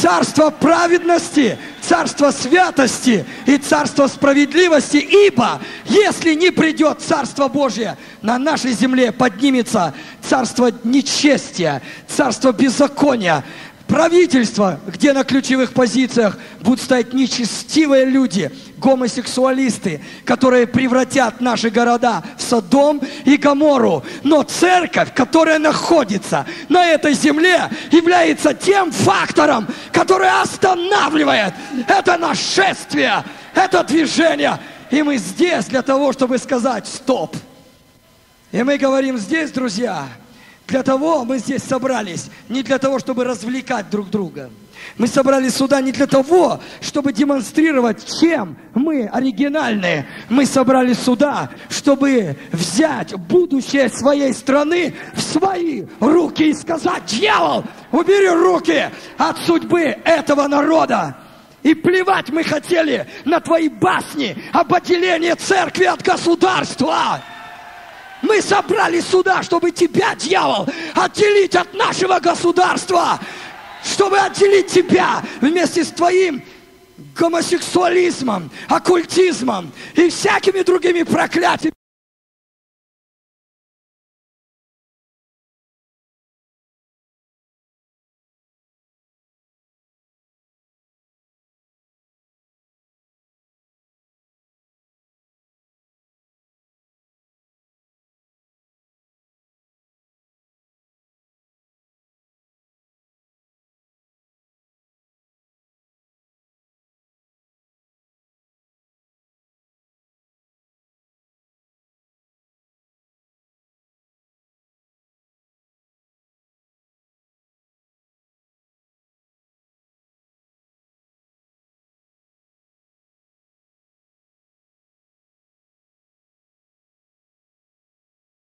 царство праведности, царство святости и царство справедливости, ибо если не придет Царство Божье, на нашей земле поднимется царство нечестия, царство беззакония, правительство, где на ключевых позициях будут стоять нечестивые люди, гомосексуалисты, которые превратят наши города в Содом и Гомору. Но церковь, которая находится на этой земле, является тем фактором, который останавливает это нашествие, это движение. И мы здесь для того, чтобы сказать «стоп». И мы говорим здесь, друзья, для того мы здесь собрались, не для того, чтобы развлекать друг друга. Мы собрались сюда не для того, чтобы демонстрировать, чем мы оригинальные. Мы собрались сюда, чтобы взять будущее своей страны в свои руки и сказать, дьявол, убери руки от судьбы этого народа. И плевать мы хотели на твои басни об отделении церкви от государства. Мы собрались сюда, чтобы тебя, дьявол, отделить от нашего государства, чтобы отделить тебя вместе с твоим гомосексуализмом, оккультизмом и всякими другими проклятиями.